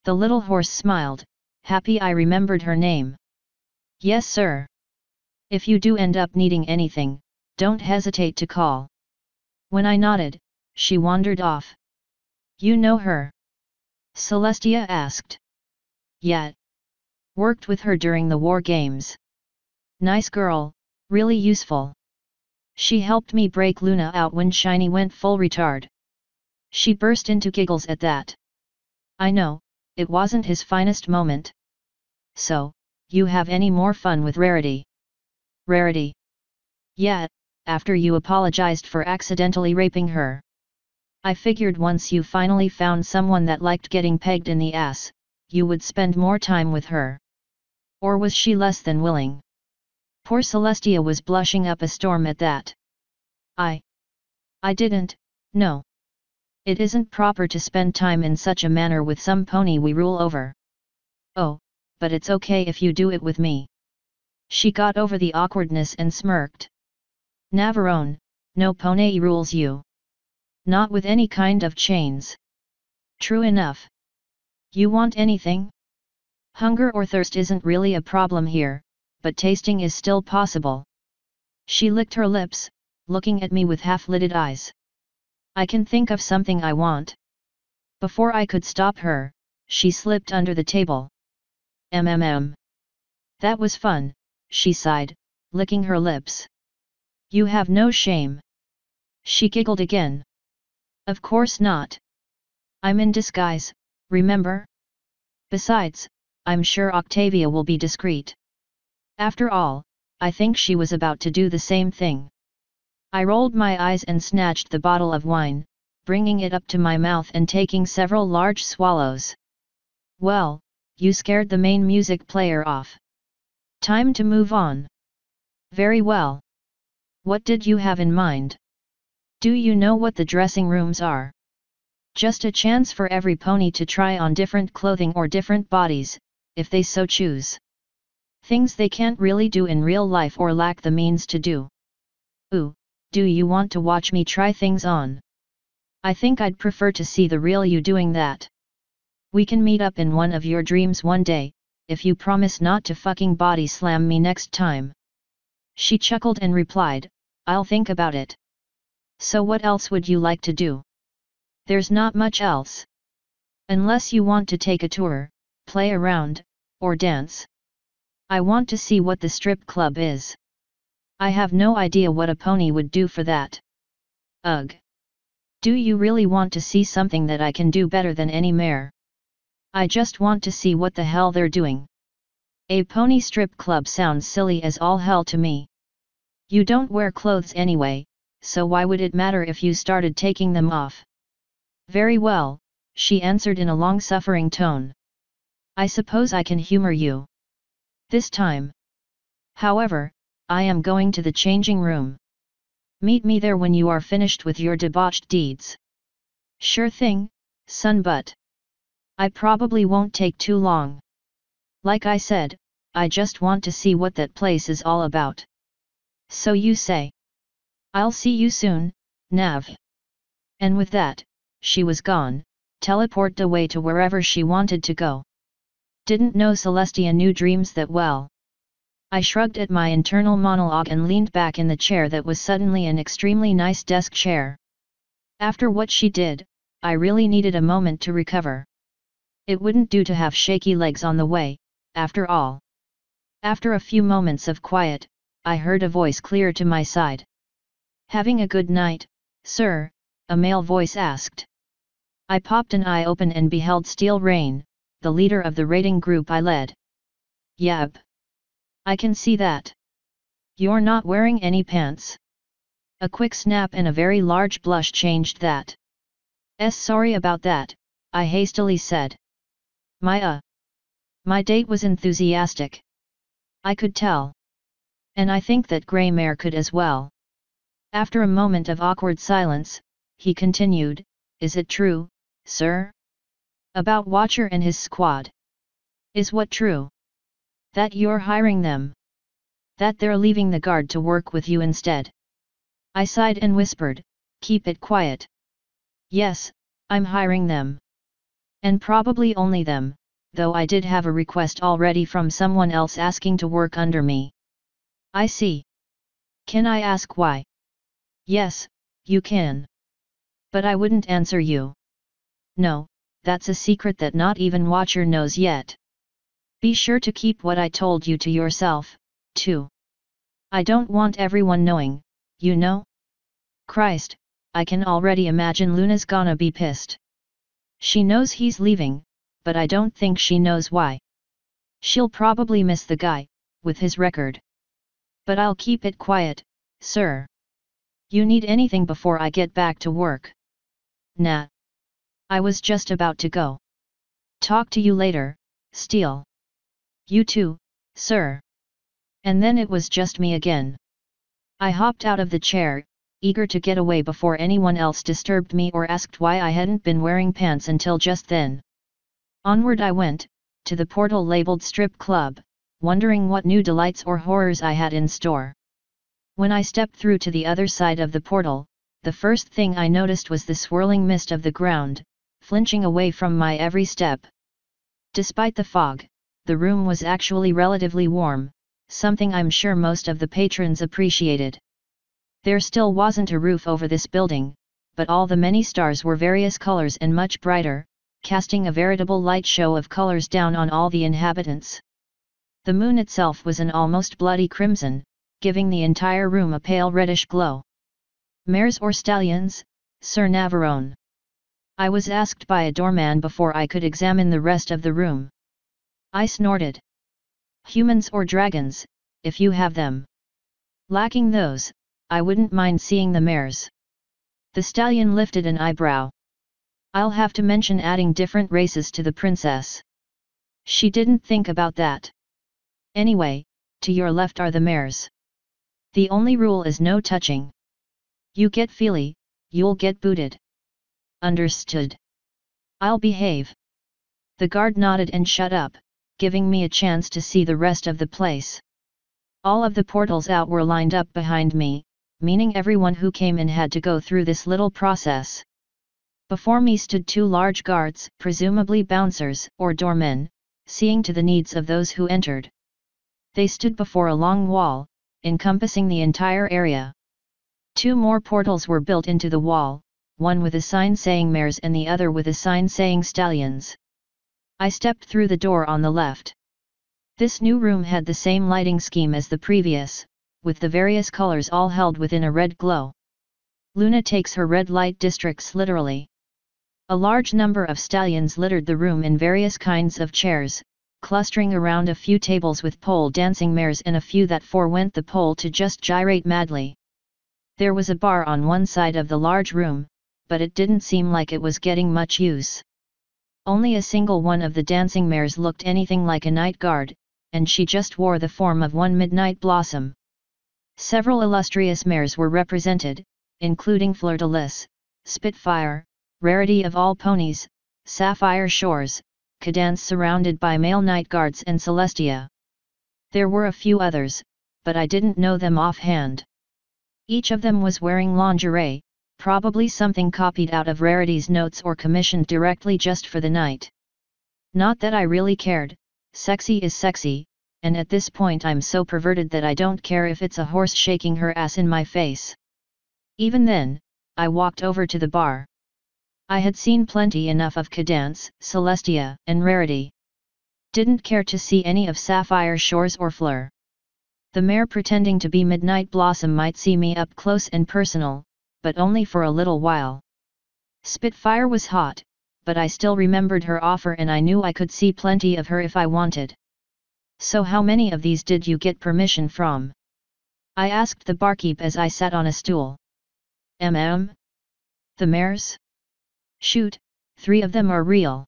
The little horse smiled, happy I remembered her name. Yes sir. If you do end up needing anything, don't hesitate to call. When I nodded, she wandered off. You know her? Celestia asked. Yet. Worked with her during the war games. Nice girl, really useful. She helped me break Luna out when Shiny went full retard. She burst into giggles at that. I know, it wasn't his finest moment. So, you have any more fun with Rarity? Rarity. Yeah, after you apologized for accidentally raping her. I figured once you finally found someone that liked getting pegged in the ass, you would spend more time with her. Or was she less than willing? Poor Celestia was blushing up a storm at that. I. I didn't, no. It isn't proper to spend time in such a manner with some pony we rule over. Oh, but it's okay if you do it with me. She got over the awkwardness and smirked. Navarone, no pony rules you. Not with any kind of chains. True enough. You want anything? Hunger or thirst isn't really a problem here, but tasting is still possible. She licked her lips, looking at me with half-lidded eyes. I can think of something I want. Before I could stop her, she slipped under the table. MMM. That was fun, she sighed, licking her lips. You have no shame. She giggled again. Of course not. I'm in disguise, remember? Besides, I'm sure Octavia will be discreet. After all, I think she was about to do the same thing. I rolled my eyes and snatched the bottle of wine, bringing it up to my mouth and taking several large swallows. Well, you scared the main music player off. Time to move on. Very well. What did you have in mind? Do you know what the dressing rooms are? Just a chance for every pony to try on different clothing or different bodies, if they so choose. Things they can't really do in real life or lack the means to do. Ooh, do you want to watch me try things on? I think I'd prefer to see the real you doing that. We can meet up in one of your dreams one day, if you promise not to fucking body slam me next time. She chuckled and replied, I'll think about it. So what else would you like to do? There's not much else. Unless you want to take a tour, play around, or dance. I want to see what the strip club is. I have no idea what a pony would do for that. Ugh. Do you really want to see something that I can do better than any mare? I just want to see what the hell they're doing. A pony strip club sounds silly as all hell to me. You don't wear clothes anyway, so why would it matter if you started taking them off? Very well, she answered in a long-suffering tone. I suppose I can humor you. This time. However, I am going to the changing room. Meet me there when you are finished with your debauched deeds. Sure thing, Sunbutt. I probably won't take too long. Like I said, I just want to see what that place is all about. So you say. I'll see you soon, Nav. And with that, she was gone, teleported away to wherever she wanted to go. Didn't know Celestia knew dreams that well. I shrugged at my internal monologue and leaned back in the chair that was suddenly an extremely nice desk chair. After what she did, I really needed a moment to recover. It wouldn't do to have shaky legs on the way, after all. After a few moments of quiet, I heard a voice clear to my side. Having a good night, sir? a male voice asked. I popped an eye open and beheld Steel Rain, the leader of the raiding group I led. Yep. I can see that. You're not wearing any pants. A quick snap and a very large blush changed that. S sorry about that, I hastily said. My uh. My date was enthusiastic. I could tell. And I think that Grey Mare could as well. After a moment of awkward silence, he continued, Is it true, sir? About Watcher and his squad. Is what true? That you're hiring them. That they're leaving the guard to work with you instead. I sighed and whispered, keep it quiet. Yes, I'm hiring them. And probably only them, though I did have a request already from someone else asking to work under me. I see. Can I ask why? Yes, you can. But I wouldn't answer you. No, that's a secret that not even Watcher knows yet. Be sure to keep what I told you to yourself, too. I don't want everyone knowing, you know? Christ, I can already imagine Luna's gonna be pissed. She knows he's leaving, but I don't think she knows why. She'll probably miss the guy, with his record. But I'll keep it quiet, sir. You need anything before I get back to work? Nah. I was just about to go. Talk to you later, Steele. You too, sir. And then it was just me again. I hopped out of the chair, eager to get away before anyone else disturbed me or asked why I hadn't been wearing pants until just then. Onward I went, to the portal labeled Strip Club, wondering what new delights or horrors I had in store. When I stepped through to the other side of the portal, the first thing I noticed was the swirling mist of the ground, flinching away from my every step. Despite the fog, the room was actually relatively warm, something I'm sure most of the patrons appreciated. There still wasn't a roof over this building, but all the many stars were various colors and much brighter, casting a veritable light show of colors down on all the inhabitants. The moon itself was an almost bloody crimson, giving the entire room a pale reddish glow. Mares or stallions, Sir Navarone? I was asked by a doorman before I could examine the rest of the room. I snorted. Humans or dragons, if you have them. Lacking those, I wouldn't mind seeing the mares. The stallion lifted an eyebrow. I'll have to mention adding different races to the princess. She didn't think about that. Anyway, to your left are the mares. The only rule is no touching. You get feely, you'll get booted. Understood. I'll behave. The guard nodded and shut up, giving me a chance to see the rest of the place. All of the portals out were lined up behind me, meaning everyone who came in had to go through this little process. Before me stood two large guards, presumably bouncers or doormen, seeing to the needs of those who entered. They stood before a long wall, encompassing the entire area. Two more portals were built into the wall, one with a sign saying mares and the other with a sign saying stallions. I stepped through the door on the left. This new room had the same lighting scheme as the previous, with the various colors all held within a red glow. Luna takes her red light districts literally. A large number of stallions littered the room in various kinds of chairs, clustering around a few tables with pole dancing mares and a few that forewent the pole to just gyrate madly. There was a bar on one side of the large room, but it didn't seem like it was getting much use. Only a single one of the dancing mares looked anything like a night guard, and she just wore the form of one midnight blossom. Several illustrious mares were represented, including Fleur de Lis, Spitfire, Rarity of all ponies, Sapphire Shores, Cadance surrounded by male night guards and Celestia. There were a few others, but I didn't know them offhand. Each of them was wearing lingerie, probably something copied out of Rarity's notes or commissioned directly just for the night. Not that I really cared, sexy is sexy, and at this point I'm so perverted that I don't care if it's a horse shaking her ass in my face. Even then, I walked over to the bar. I had seen plenty enough of Cadance, Celestia, and Rarity. Didn't care to see any of Sapphire Shores or Fleur. The mare pretending to be Midnight Blossom might see me up close and personal, but only for a little while. Spitfire was hot, but I still remembered her offer and I knew I could see plenty of her if I wanted. So how many of these did you get permission from? I asked the barkeep as I sat on a stool. Mm? The mares? Shoot, three of them are real.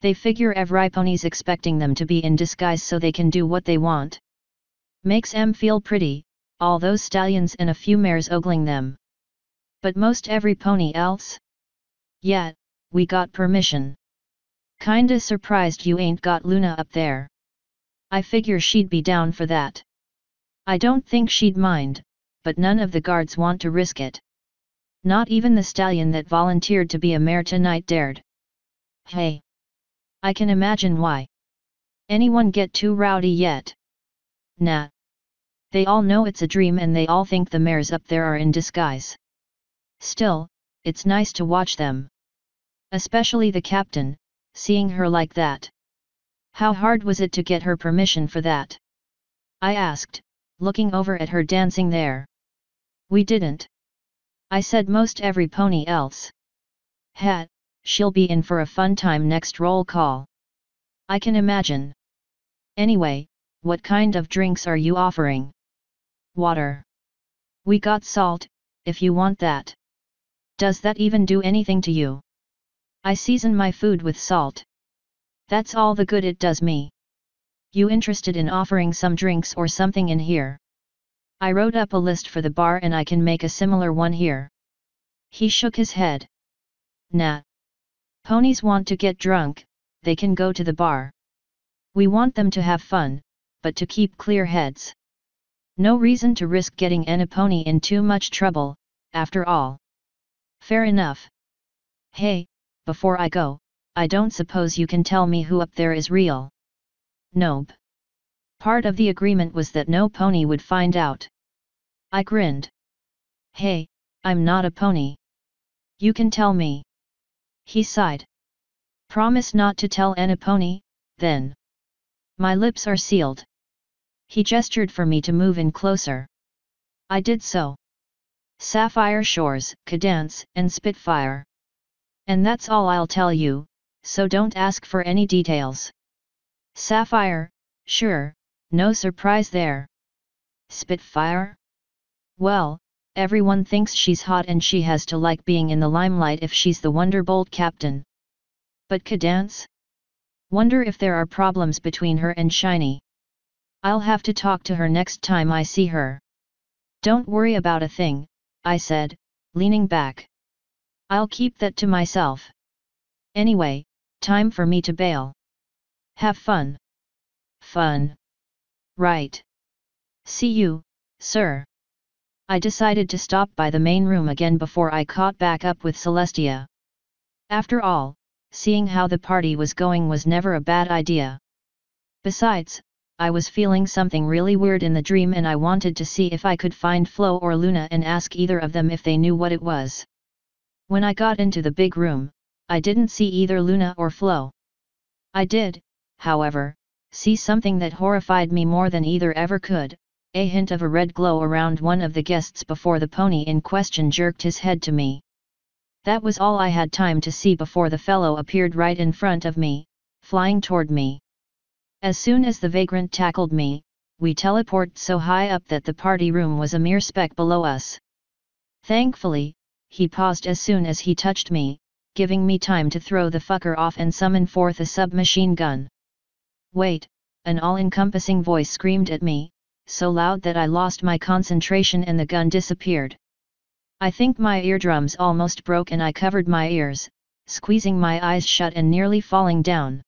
They figure every pony's expecting them to be in disguise so they can do what they want. Makes M feel pretty, all those stallions and a few mares ogling them. But most every pony else? Yet, we got permission. Kinda surprised you ain't got Luna up there. I figure she'd be down for that. I don't think she'd mind, but none of the guards want to risk it. Not even the stallion that volunteered to be a mare tonight dared. Hey! I can imagine why. Anyone get too rowdy yet? Nah. They all know it's a dream and they all think the mares up there are in disguise. Still, it's nice to watch them. Especially the captain, seeing her like that. How hard was it to get her permission for that? I asked, looking over at her dancing there. We didn't. I said most every pony else. Hat, she'll be in for a fun time next roll call. I can imagine. Anyway, what kind of drinks are you offering? Water. We got salt, if you want that. Does that even do anything to you? I season my food with salt. That's all the good it does me. You interested in offering some drinks or something in here? I wrote up a list for the bar and I can make a similar one here. He shook his head. Nah. Ponies want to get drunk, they can go to the bar. We want them to have fun, but to keep clear heads. No reason to risk getting any pony in too much trouble, after all. Fair enough. Hey, before I go, I don't suppose you can tell me who up there is real. Nope. Part of the agreement was that no pony would find out. I grinned. Hey, I'm not a pony. You can tell me. He sighed. Promise not to tell any pony, then. My lips are sealed. He gestured for me to move in closer. I did so. Sapphire Shores, Cadance, and Spitfire. And that's all I'll tell you, so don't ask for any details. Sapphire, sure, no surprise there. Spitfire? Well, everyone thinks she's hot and she has to like being in the limelight if she's the Wonderbolt captain. But Cadance? Wonder if there are problems between her and Shiny. I'll have to talk to her next time I see her. Don't worry about a thing, I said, leaning back. I'll keep that to myself. Anyway, time for me to bail. Have fun. Fun. Right. See you, sir. I decided to stop by the main room again before I caught back up with Celestia. After all, seeing how the party was going was never a bad idea. Besides, I was feeling something really weird in the dream and I wanted to see if I could find Flo or Luna and ask either of them if they knew what it was. When I got into the big room, I didn't see either Luna or Flo. I did, however, see something that horrified me more than either ever could, a hint of a red glow around one of the guests before the pony in question jerked his head to me. That was all I had time to see before the fellow appeared right in front of me, flying toward me. As soon as the vagrant tackled me, we teleported so high up that the party room was a mere speck below us. Thankfully, he paused as soon as he touched me, giving me time to throw the fucker off and summon forth a submachine gun. Wait, an all-encompassing voice screamed at me, so loud that I lost my concentration and the gun disappeared. I think my eardrums almost broke and I covered my ears, squeezing my eyes shut and nearly falling down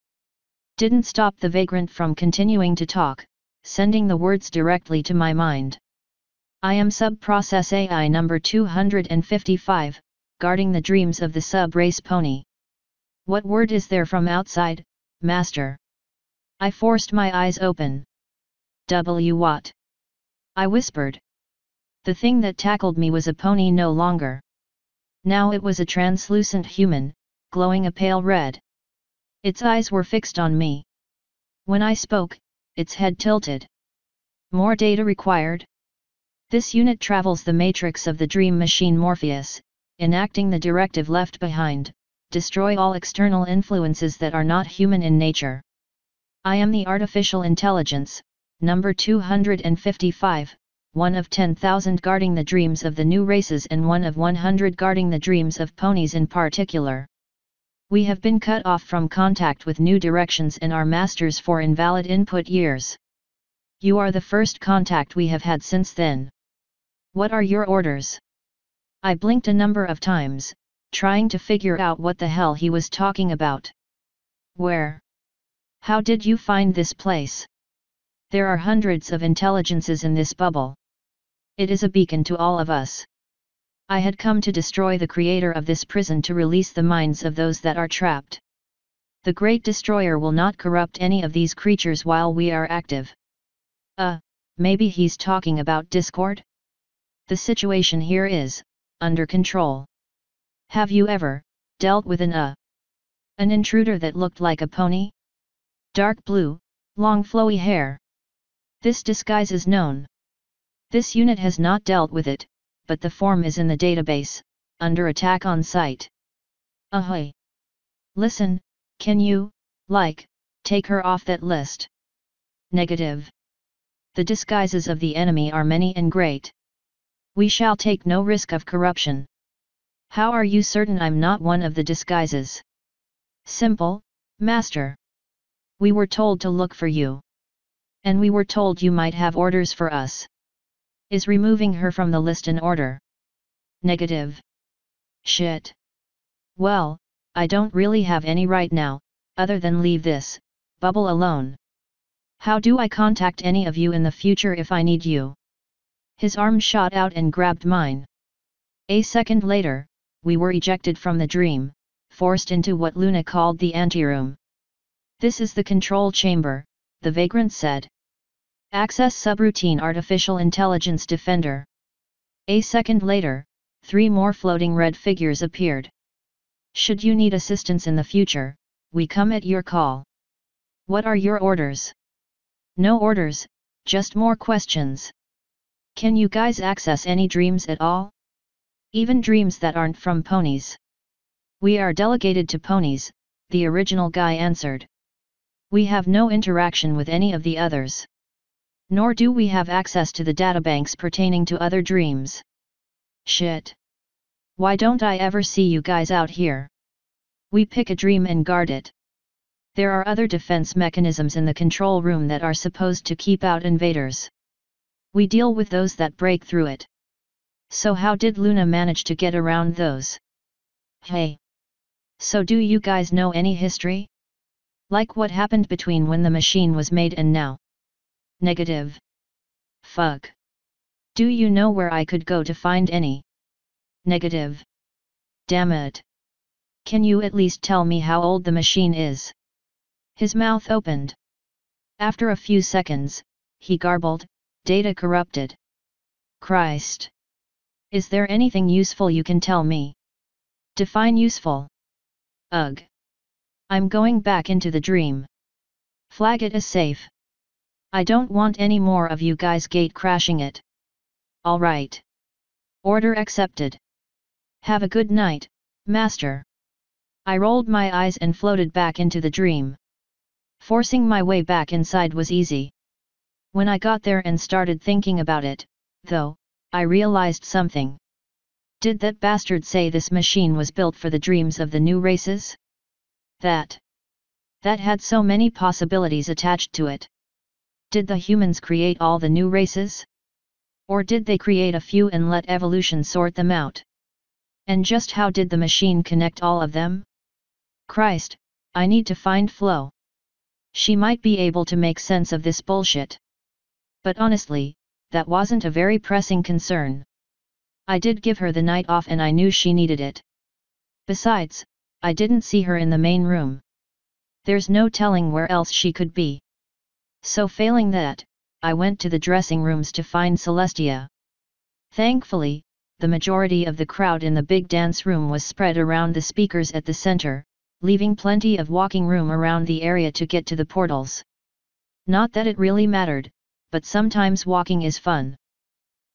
didn't stop the vagrant from continuing to talk, sending the words directly to my mind. I am sub-process AI number 255, guarding the dreams of the sub-race pony. What word is there from outside, master? I forced my eyes open. W what? I whispered. The thing that tackled me was a pony no longer. Now it was a translucent human, glowing a pale red. Its eyes were fixed on me. When I spoke, its head tilted. More data required? This unit travels the matrix of the dream machine Morpheus, enacting the directive left behind, destroy all external influences that are not human in nature. I am the artificial intelligence, number 255, one of 10,000 guarding the dreams of the new races and one of 100 guarding the dreams of ponies in particular. We have been cut off from contact with new directions and our masters for invalid input years. You are the first contact we have had since then. What are your orders? I blinked a number of times, trying to figure out what the hell he was talking about. Where? How did you find this place? There are hundreds of intelligences in this bubble. It is a beacon to all of us. I had come to destroy the creator of this prison to release the minds of those that are trapped. The Great Destroyer will not corrupt any of these creatures while we are active. Uh, maybe he's talking about Discord? The situation here is, under control. Have you ever, dealt with an uh? An intruder that looked like a pony? Dark blue, long flowy hair. This disguise is known. This unit has not dealt with it, but the form is in the database, under attack on site. Ahoy! Listen, can you, like, take her off that list? Negative. The disguises of the enemy are many and great. We shall take no risk of corruption. How are you certain I'm not one of the disguises? Simple, Master. We were told to look for you. And we were told you might have orders for us. Is removing her from the list in order? Negative. Shit. Well, I don't really have any right now, other than leave this, bubble alone. How do I contact any of you in the future if I need you? His arm shot out and grabbed mine. A second later, we were ejected from the dream, forced into what Luna called the anteroom. This is the control chamber, the vagrant said. Access Subroutine Artificial Intelligence Defender. A second later, three more floating red figures appeared. Should you need assistance in the future, we come at your call. What are your orders? No orders, just more questions. Can you guys access any dreams at all? Even dreams that aren't from ponies. We are delegated to ponies, the original guy answered. We have no interaction with any of the others. Nor do we have access to the databanks pertaining to other dreams. Shit. Why don't I ever see you guys out here? We pick a dream and guard it. There are other defense mechanisms in the control room that are supposed to keep out invaders. We deal with those that break through it. So how did Luna manage to get around those? Hey! So do you guys know any history? Like what happened between when the machine was made and now? Negative. Fuck. Do you know where I could go to find any? Negative. Damn it. Can you at least tell me how old the machine is? His mouth opened. After a few seconds, he garbled, data corrupted. Christ! Is there anything useful you can tell me? Define useful. Ugh. I'm going back into the dream. Flag it as safe. I don't want any more of you guys gate crashing it. Alright. Order accepted. Have a good night, Master. I rolled my eyes and floated back into the dream. Forcing my way back inside was easy. When I got there and started thinking about it, though, I realized something. Did that bastard say this machine was built for the dreams of the new races? That. That had so many possibilities attached to it. Did the humans create all the new races? Or did they create a few and let evolution sort them out? And just how did the machine connect all of them? Christ, I need to find Flo. She might be able to make sense of this bullshit. But honestly, that wasn't a very pressing concern. I did give her the night off and I knew she needed it. Besides, I didn't see her in the main room. There's no telling where else she could be. So failing that, I went to the dressing rooms to find Celestia. Thankfully, the majority of the crowd in the big dance room was spread around the speakers at the center, leaving plenty of walking room around the area to get to the portals. Not that it really mattered, but sometimes walking is fun.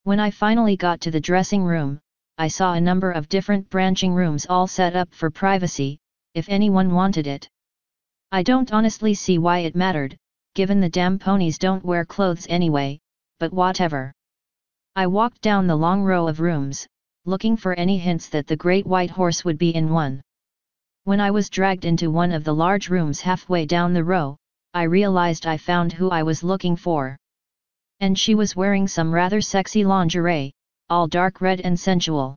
When I finally got to the dressing room, I saw a number of different branching rooms all set up for privacy, if anyone wanted it. I don't honestly see why it mattered, given the damn ponies don't wear clothes anyway, but whatever. I walked down the long row of rooms, looking for any hints that the great white horse would be in one. When I was dragged into one of the large rooms halfway down the row, I realized I found who I was looking for. And she was wearing some rather sexy lingerie, all dark red and sensual.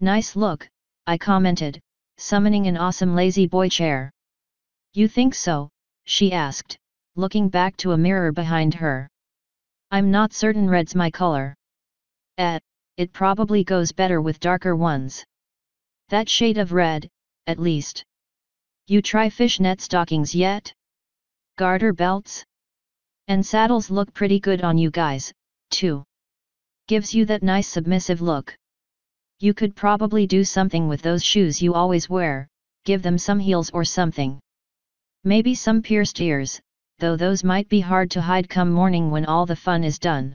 Nice look, I commented, summoning an awesome lazy boy chair. You think so? she asked, looking back to a mirror behind her. I'm not certain red's my color. Eh, it probably goes better with darker ones. That shade of red, at least. You try fishnet stockings yet? Garter belts? And saddles look pretty good on you guys, too. Gives you that nice submissive look. You could probably do something with those shoes you always wear, give them some heels or something. Maybe some pierced ears, though those might be hard to hide come morning when all the fun is done.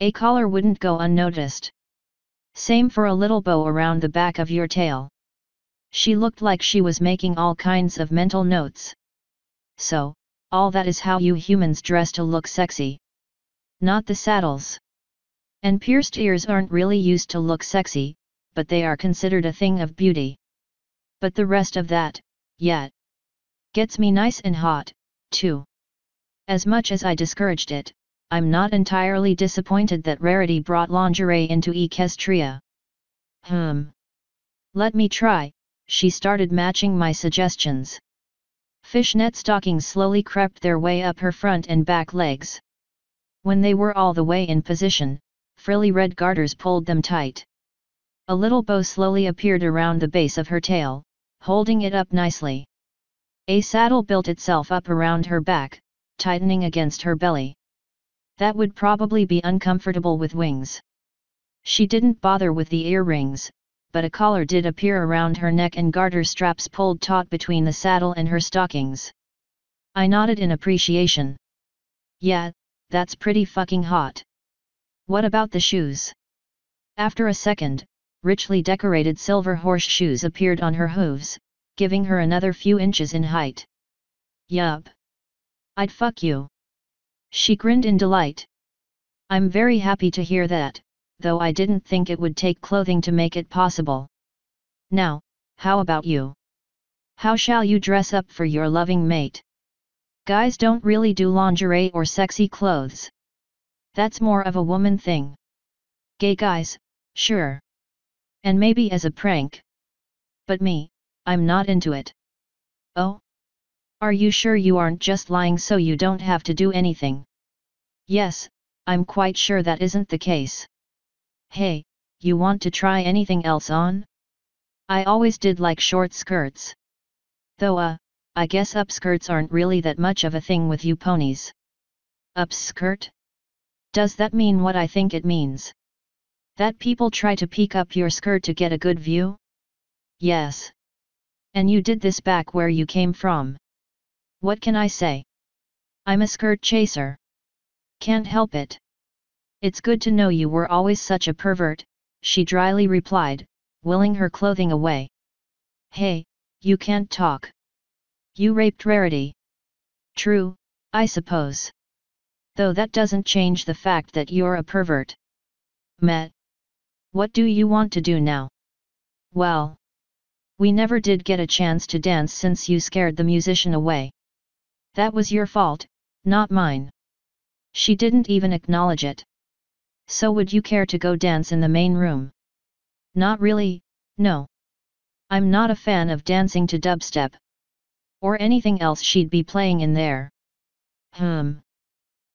A collar wouldn't go unnoticed. Same for a little bow around the back of your tail. She looked like she was making all kinds of mental notes. So, all that is how you humans dress to look sexy. Not the saddles. And pierced ears aren't really used to look sexy, but they are considered a thing of beauty. But the rest of that, yet, gets me nice and hot, too. As much as I discouraged it, I'm not entirely disappointed that Rarity brought lingerie into Equestria. Hmm. Let me try, she started matching my suggestions. Fishnet stockings slowly crept their way up her front and back legs. When they were all the way in position, frilly red garters pulled them tight. A little bow slowly appeared around the base of her tail, holding it up nicely. A saddle built itself up around her back, tightening against her belly. That would probably be uncomfortable with wings. She didn't bother with the earrings, but a collar did appear around her neck and garter straps pulled taut between the saddle and her stockings. I nodded in appreciation. Yeah, that's pretty fucking hot. What about the shoes? After a second, richly decorated silver horseshoes appeared on her hooves, giving her another few inches in height. Yup. I'd fuck you. She grinned in delight. I'm very happy to hear that, though I didn't think it would take clothing to make it possible. Now, how about you? How shall you dress up for your loving mate? Guys don't really do lingerie or sexy clothes. That's more of a woman thing. Gay guys, sure. And maybe as a prank. But me, I'm not into it. Oh? Are you sure you aren't just lying so you don't have to do anything? Yes, I'm quite sure that isn't the case. Hey, you want to try anything else on? I always did like short skirts. Though uh, I guess upskirts aren't really that much of a thing with you ponies. Upskirt? Does that mean what I think it means? That people try to peek up your skirt to get a good view? Yes. And you did this back where you came from. What can I say? I'm a skirt chaser. Can't help it. It's good to know you were always such a pervert, she dryly replied, willing her clothing away. Hey, you can't talk. You raped Rarity. True, I suppose. Though that doesn't change the fact that you're a pervert. Met. What do you want to do now? Well. We never did get a chance to dance since you scared the musician away. That was your fault, not mine. She didn't even acknowledge it. So would you care to go dance in the main room? Not really, no. I'm not a fan of dancing to dubstep. Or anything else she'd be playing in there. Hmm.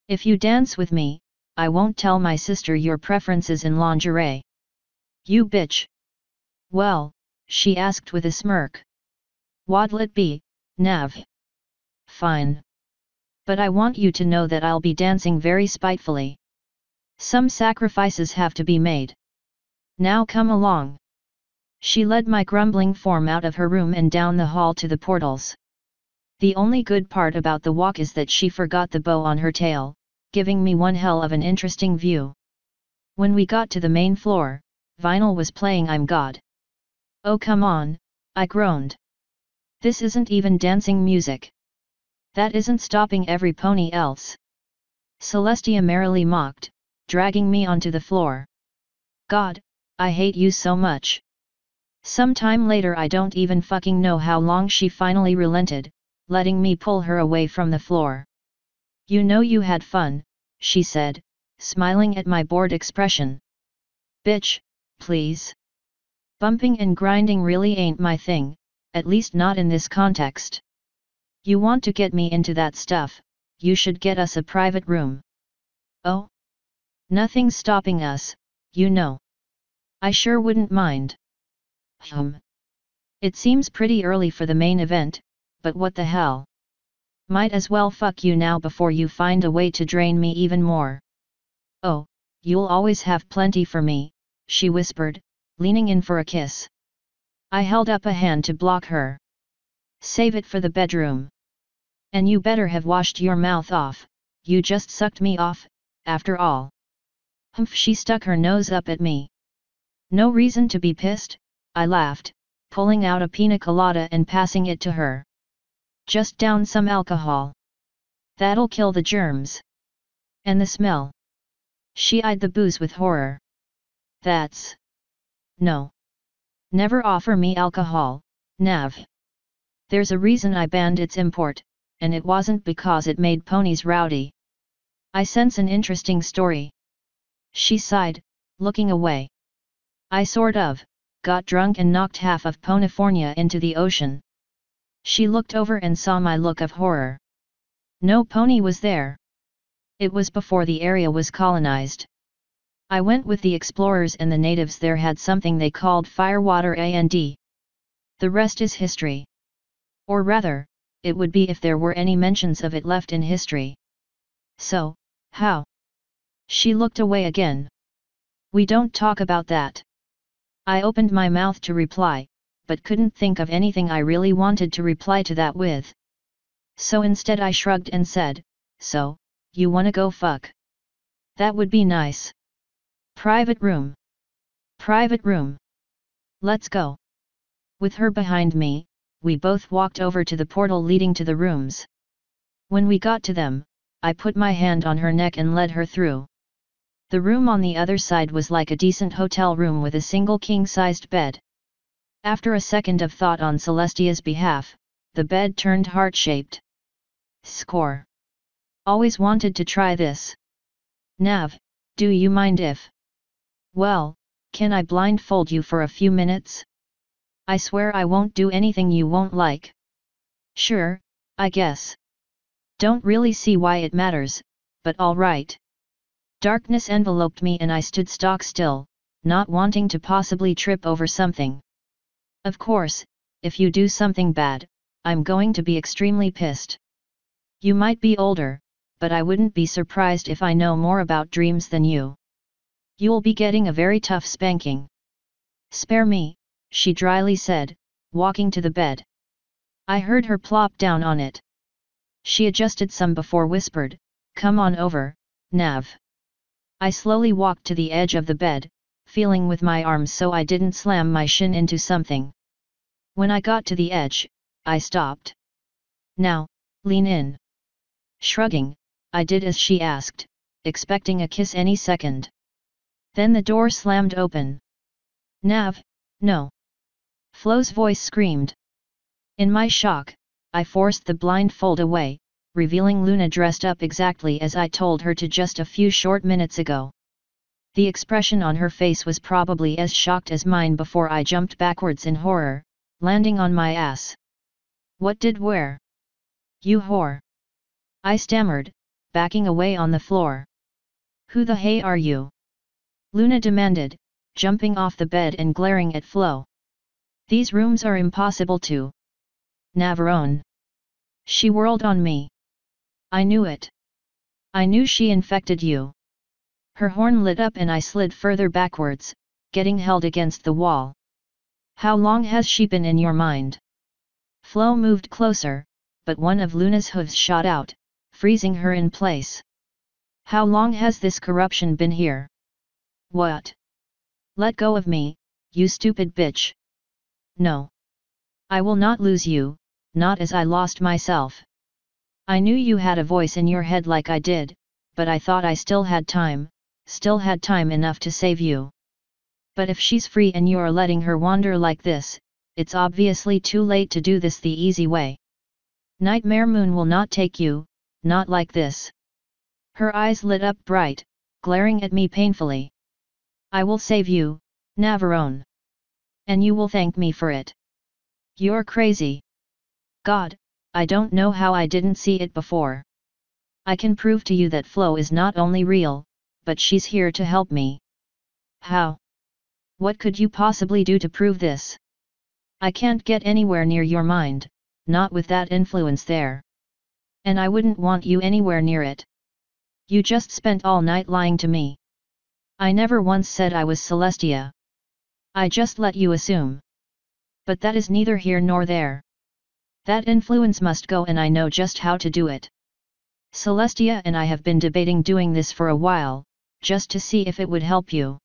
If you dance with me, I won't tell my sister your preferences in lingerie. You bitch. Well, she asked with a smirk. What'll it be, Nav? Fine. But I want you to know that I'll be dancing very spitefully. Some sacrifices have to be made. Now come along. She led my grumbling form out of her room and down the hall to the portals. The only good part about the walk is that she forgot the bow on her tail, giving me one hell of an interesting view. When we got to the main floor, Vinyl was playing I'm God. Oh come on, I groaned. This isn't even dancing music. That isn't stopping every pony else. Celestia merrily mocked, dragging me onto the floor. God, I hate you so much. Sometime later I don't even fucking know how long she finally relented, letting me pull her away from the floor. You know you had fun, she said, smiling at my bored expression. Bitch, please. Bumping and grinding really ain't my thing, at least not in this context. You want to get me into that stuff, you should get us a private room. Oh? Nothing's stopping us, you know. I sure wouldn't mind. Hum. It seems pretty early for the main event, but what the hell? Might as well fuck you now before you find a way to drain me even more. Oh, you'll always have plenty for me, she whispered, leaning in for a kiss. I held up a hand to block her. Save it for the bedroom. And you better have washed your mouth off, you just sucked me off, after all. Humph she stuck her nose up at me. No reason to be pissed, I laughed, pulling out a pina colada and passing it to her. Just down some alcohol. That'll kill the germs. And the smell. She eyed the booze with horror. That's... No. Never offer me alcohol, Nav. There's a reason I banned its import, and it wasn't because it made ponies rowdy. I sense an interesting story. She sighed, looking away. I sort of, got drunk and knocked half of Ponifornia into the ocean. She looked over and saw my look of horror. No pony was there. It was before the area was colonized. I went with the explorers and the natives there had something they called firewater and The rest is history. Or rather, it would be if there were any mentions of it left in history. So, how? She looked away again. We don't talk about that. I opened my mouth to reply, but couldn't think of anything I really wanted to reply to that with. So instead I shrugged and said, So, you wanna go fuck? That would be nice. Private room. Private room. Let's go. With her behind me, we both walked over to the portal leading to the rooms. When we got to them, I put my hand on her neck and led her through. The room on the other side was like a decent hotel room with a single king-sized bed. After a second of thought on Celestia's behalf, the bed turned heart-shaped. Score. Always wanted to try this. Nav, do you mind if? Well, can I blindfold you for a few minutes? I swear I won't do anything you won't like. Sure, I guess. Don't really see why it matters, but alright. Darkness enveloped me and I stood stock still, not wanting to possibly trip over something. Of course, if you do something bad, I'm going to be extremely pissed. You might be older, but I wouldn't be surprised if I know more about dreams than you. You'll be getting a very tough spanking. Spare me, she dryly said, walking to the bed. I heard her plop down on it. She adjusted some before whispered, Come on over, Nav. I slowly walked to the edge of the bed, feeling with my arms so I didn't slam my shin into something. When I got to the edge, I stopped. Now, lean in. Shrugging, I did as she asked, expecting a kiss any second. Then the door slammed open. Nav, no. Flo's voice screamed. In my shock, I forced the blindfold away, revealing Luna dressed up exactly as I told her to just a few short minutes ago. The expression on her face was probably as shocked as mine before I jumped backwards in horror, landing on my ass. What did where? You whore. I stammered, backing away on the floor. Who the hey are you? Luna demanded, jumping off the bed and glaring at Flo. These rooms are impossible to. Navarone. She whirled on me. I knew it. I knew she infected you. Her horn lit up and I slid further backwards, getting held against the wall. How long has she been in your mind? Flo moved closer, but one of Luna's hooves shot out, freezing her in place. How long has this corruption been here? What? Let go of me, you stupid bitch. No. I will not lose you, not as I lost myself. I knew you had a voice in your head like I did, but I thought I still had time, still had time enough to save you. But if she's free and you're letting her wander like this, it's obviously too late to do this the easy way. Nightmare Moon will not take you, not like this. Her eyes lit up bright, glaring at me painfully. I will save you, Navarone. And you will thank me for it. You're crazy. God, I don't know how I didn't see it before. I can prove to you that Flo is not only real, but she's here to help me. How? What could you possibly do to prove this? I can't get anywhere near your mind, not with that influence there. And I wouldn't want you anywhere near it. You just spent all night lying to me. I never once said I was Celestia. I just let you assume. But that is neither here nor there. That influence must go and I know just how to do it. Celestia and I have been debating doing this for a while, just to see if it would help you.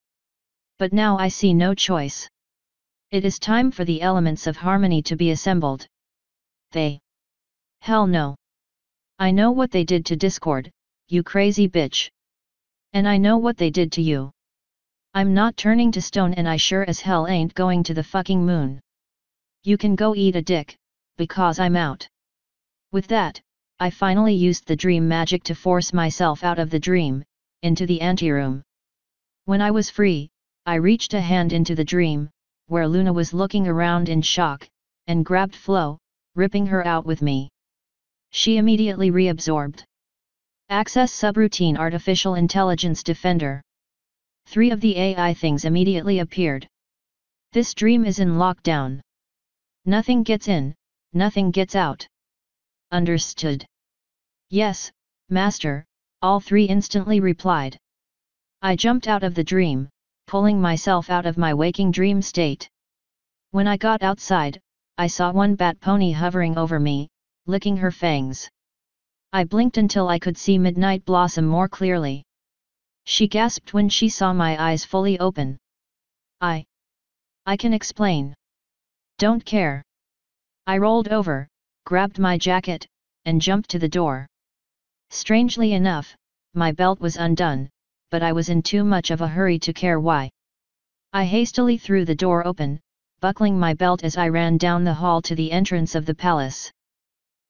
But now I see no choice. It is time for the elements of harmony to be assembled. They. Hell no. I know what they did to Discord, you crazy bitch. And I know what they did to you. I'm not turning to stone and I sure as hell ain't going to the fucking moon. You can go eat a dick, because I'm out. With that, I finally used the dream magic to force myself out of the dream, into the anteroom. When I was free, I reached a hand into the dream, where Luna was looking around in shock, and grabbed Flo, ripping her out with me. She immediately reabsorbed. Access Subroutine Artificial Intelligence Defender. Three of the AI things immediately appeared. This dream is in lockdown. Nothing gets in, nothing gets out. Understood. Yes, Master, all three instantly replied. I jumped out of the dream, pulling myself out of my waking dream state. When I got outside, I saw one bat pony hovering over me, licking her fangs. I blinked until I could see Midnight Blossom more clearly. She gasped when she saw my eyes fully open. I. I can explain. Don't care. I rolled over, grabbed my jacket, and jumped to the door. Strangely enough, my belt was undone, but I was in too much of a hurry to care why. I hastily threw the door open, buckling my belt as I ran down the hall to the entrance of the palace.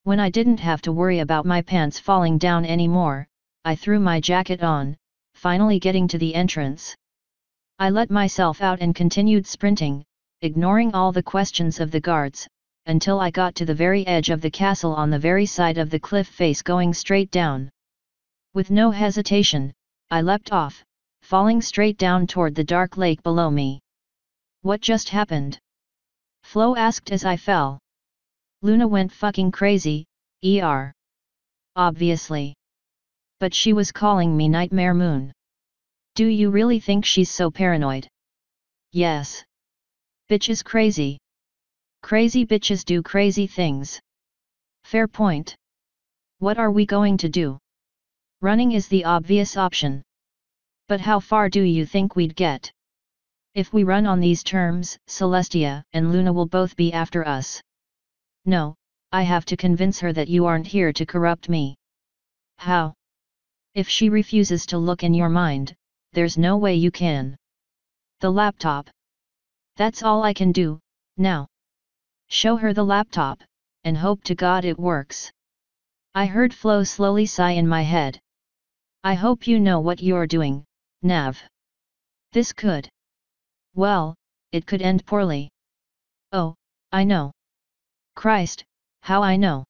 When I didn't have to worry about my pants falling down anymore, I threw my jacket on, finally getting to the entrance. I let myself out and continued sprinting, ignoring all the questions of the guards, until I got to the very edge of the castle on the very side of the cliff face going straight down. With no hesitation, I leapt off, falling straight down toward the dark lake below me. What just happened? Flo asked as I fell. Luna went fucking crazy, er. Obviously. But she was calling me Nightmare Moon. Do you really think she's so paranoid? Yes. Bitch is crazy. Crazy bitches do crazy things. Fair point. What are we going to do? Running is the obvious option. But how far do you think we'd get? If we run on these terms, Celestia and Luna will both be after us. No, I have to convince her that you aren't here to corrupt me. How? If she refuses to look in your mind, there's no way you can. The laptop. That's all I can do, now. Show her the laptop, and hope to God it works. I heard Flo slowly sigh in my head. I hope you know what you're doing, Nav. This could. Well, it could end poorly. Oh, I know. Christ, how I know.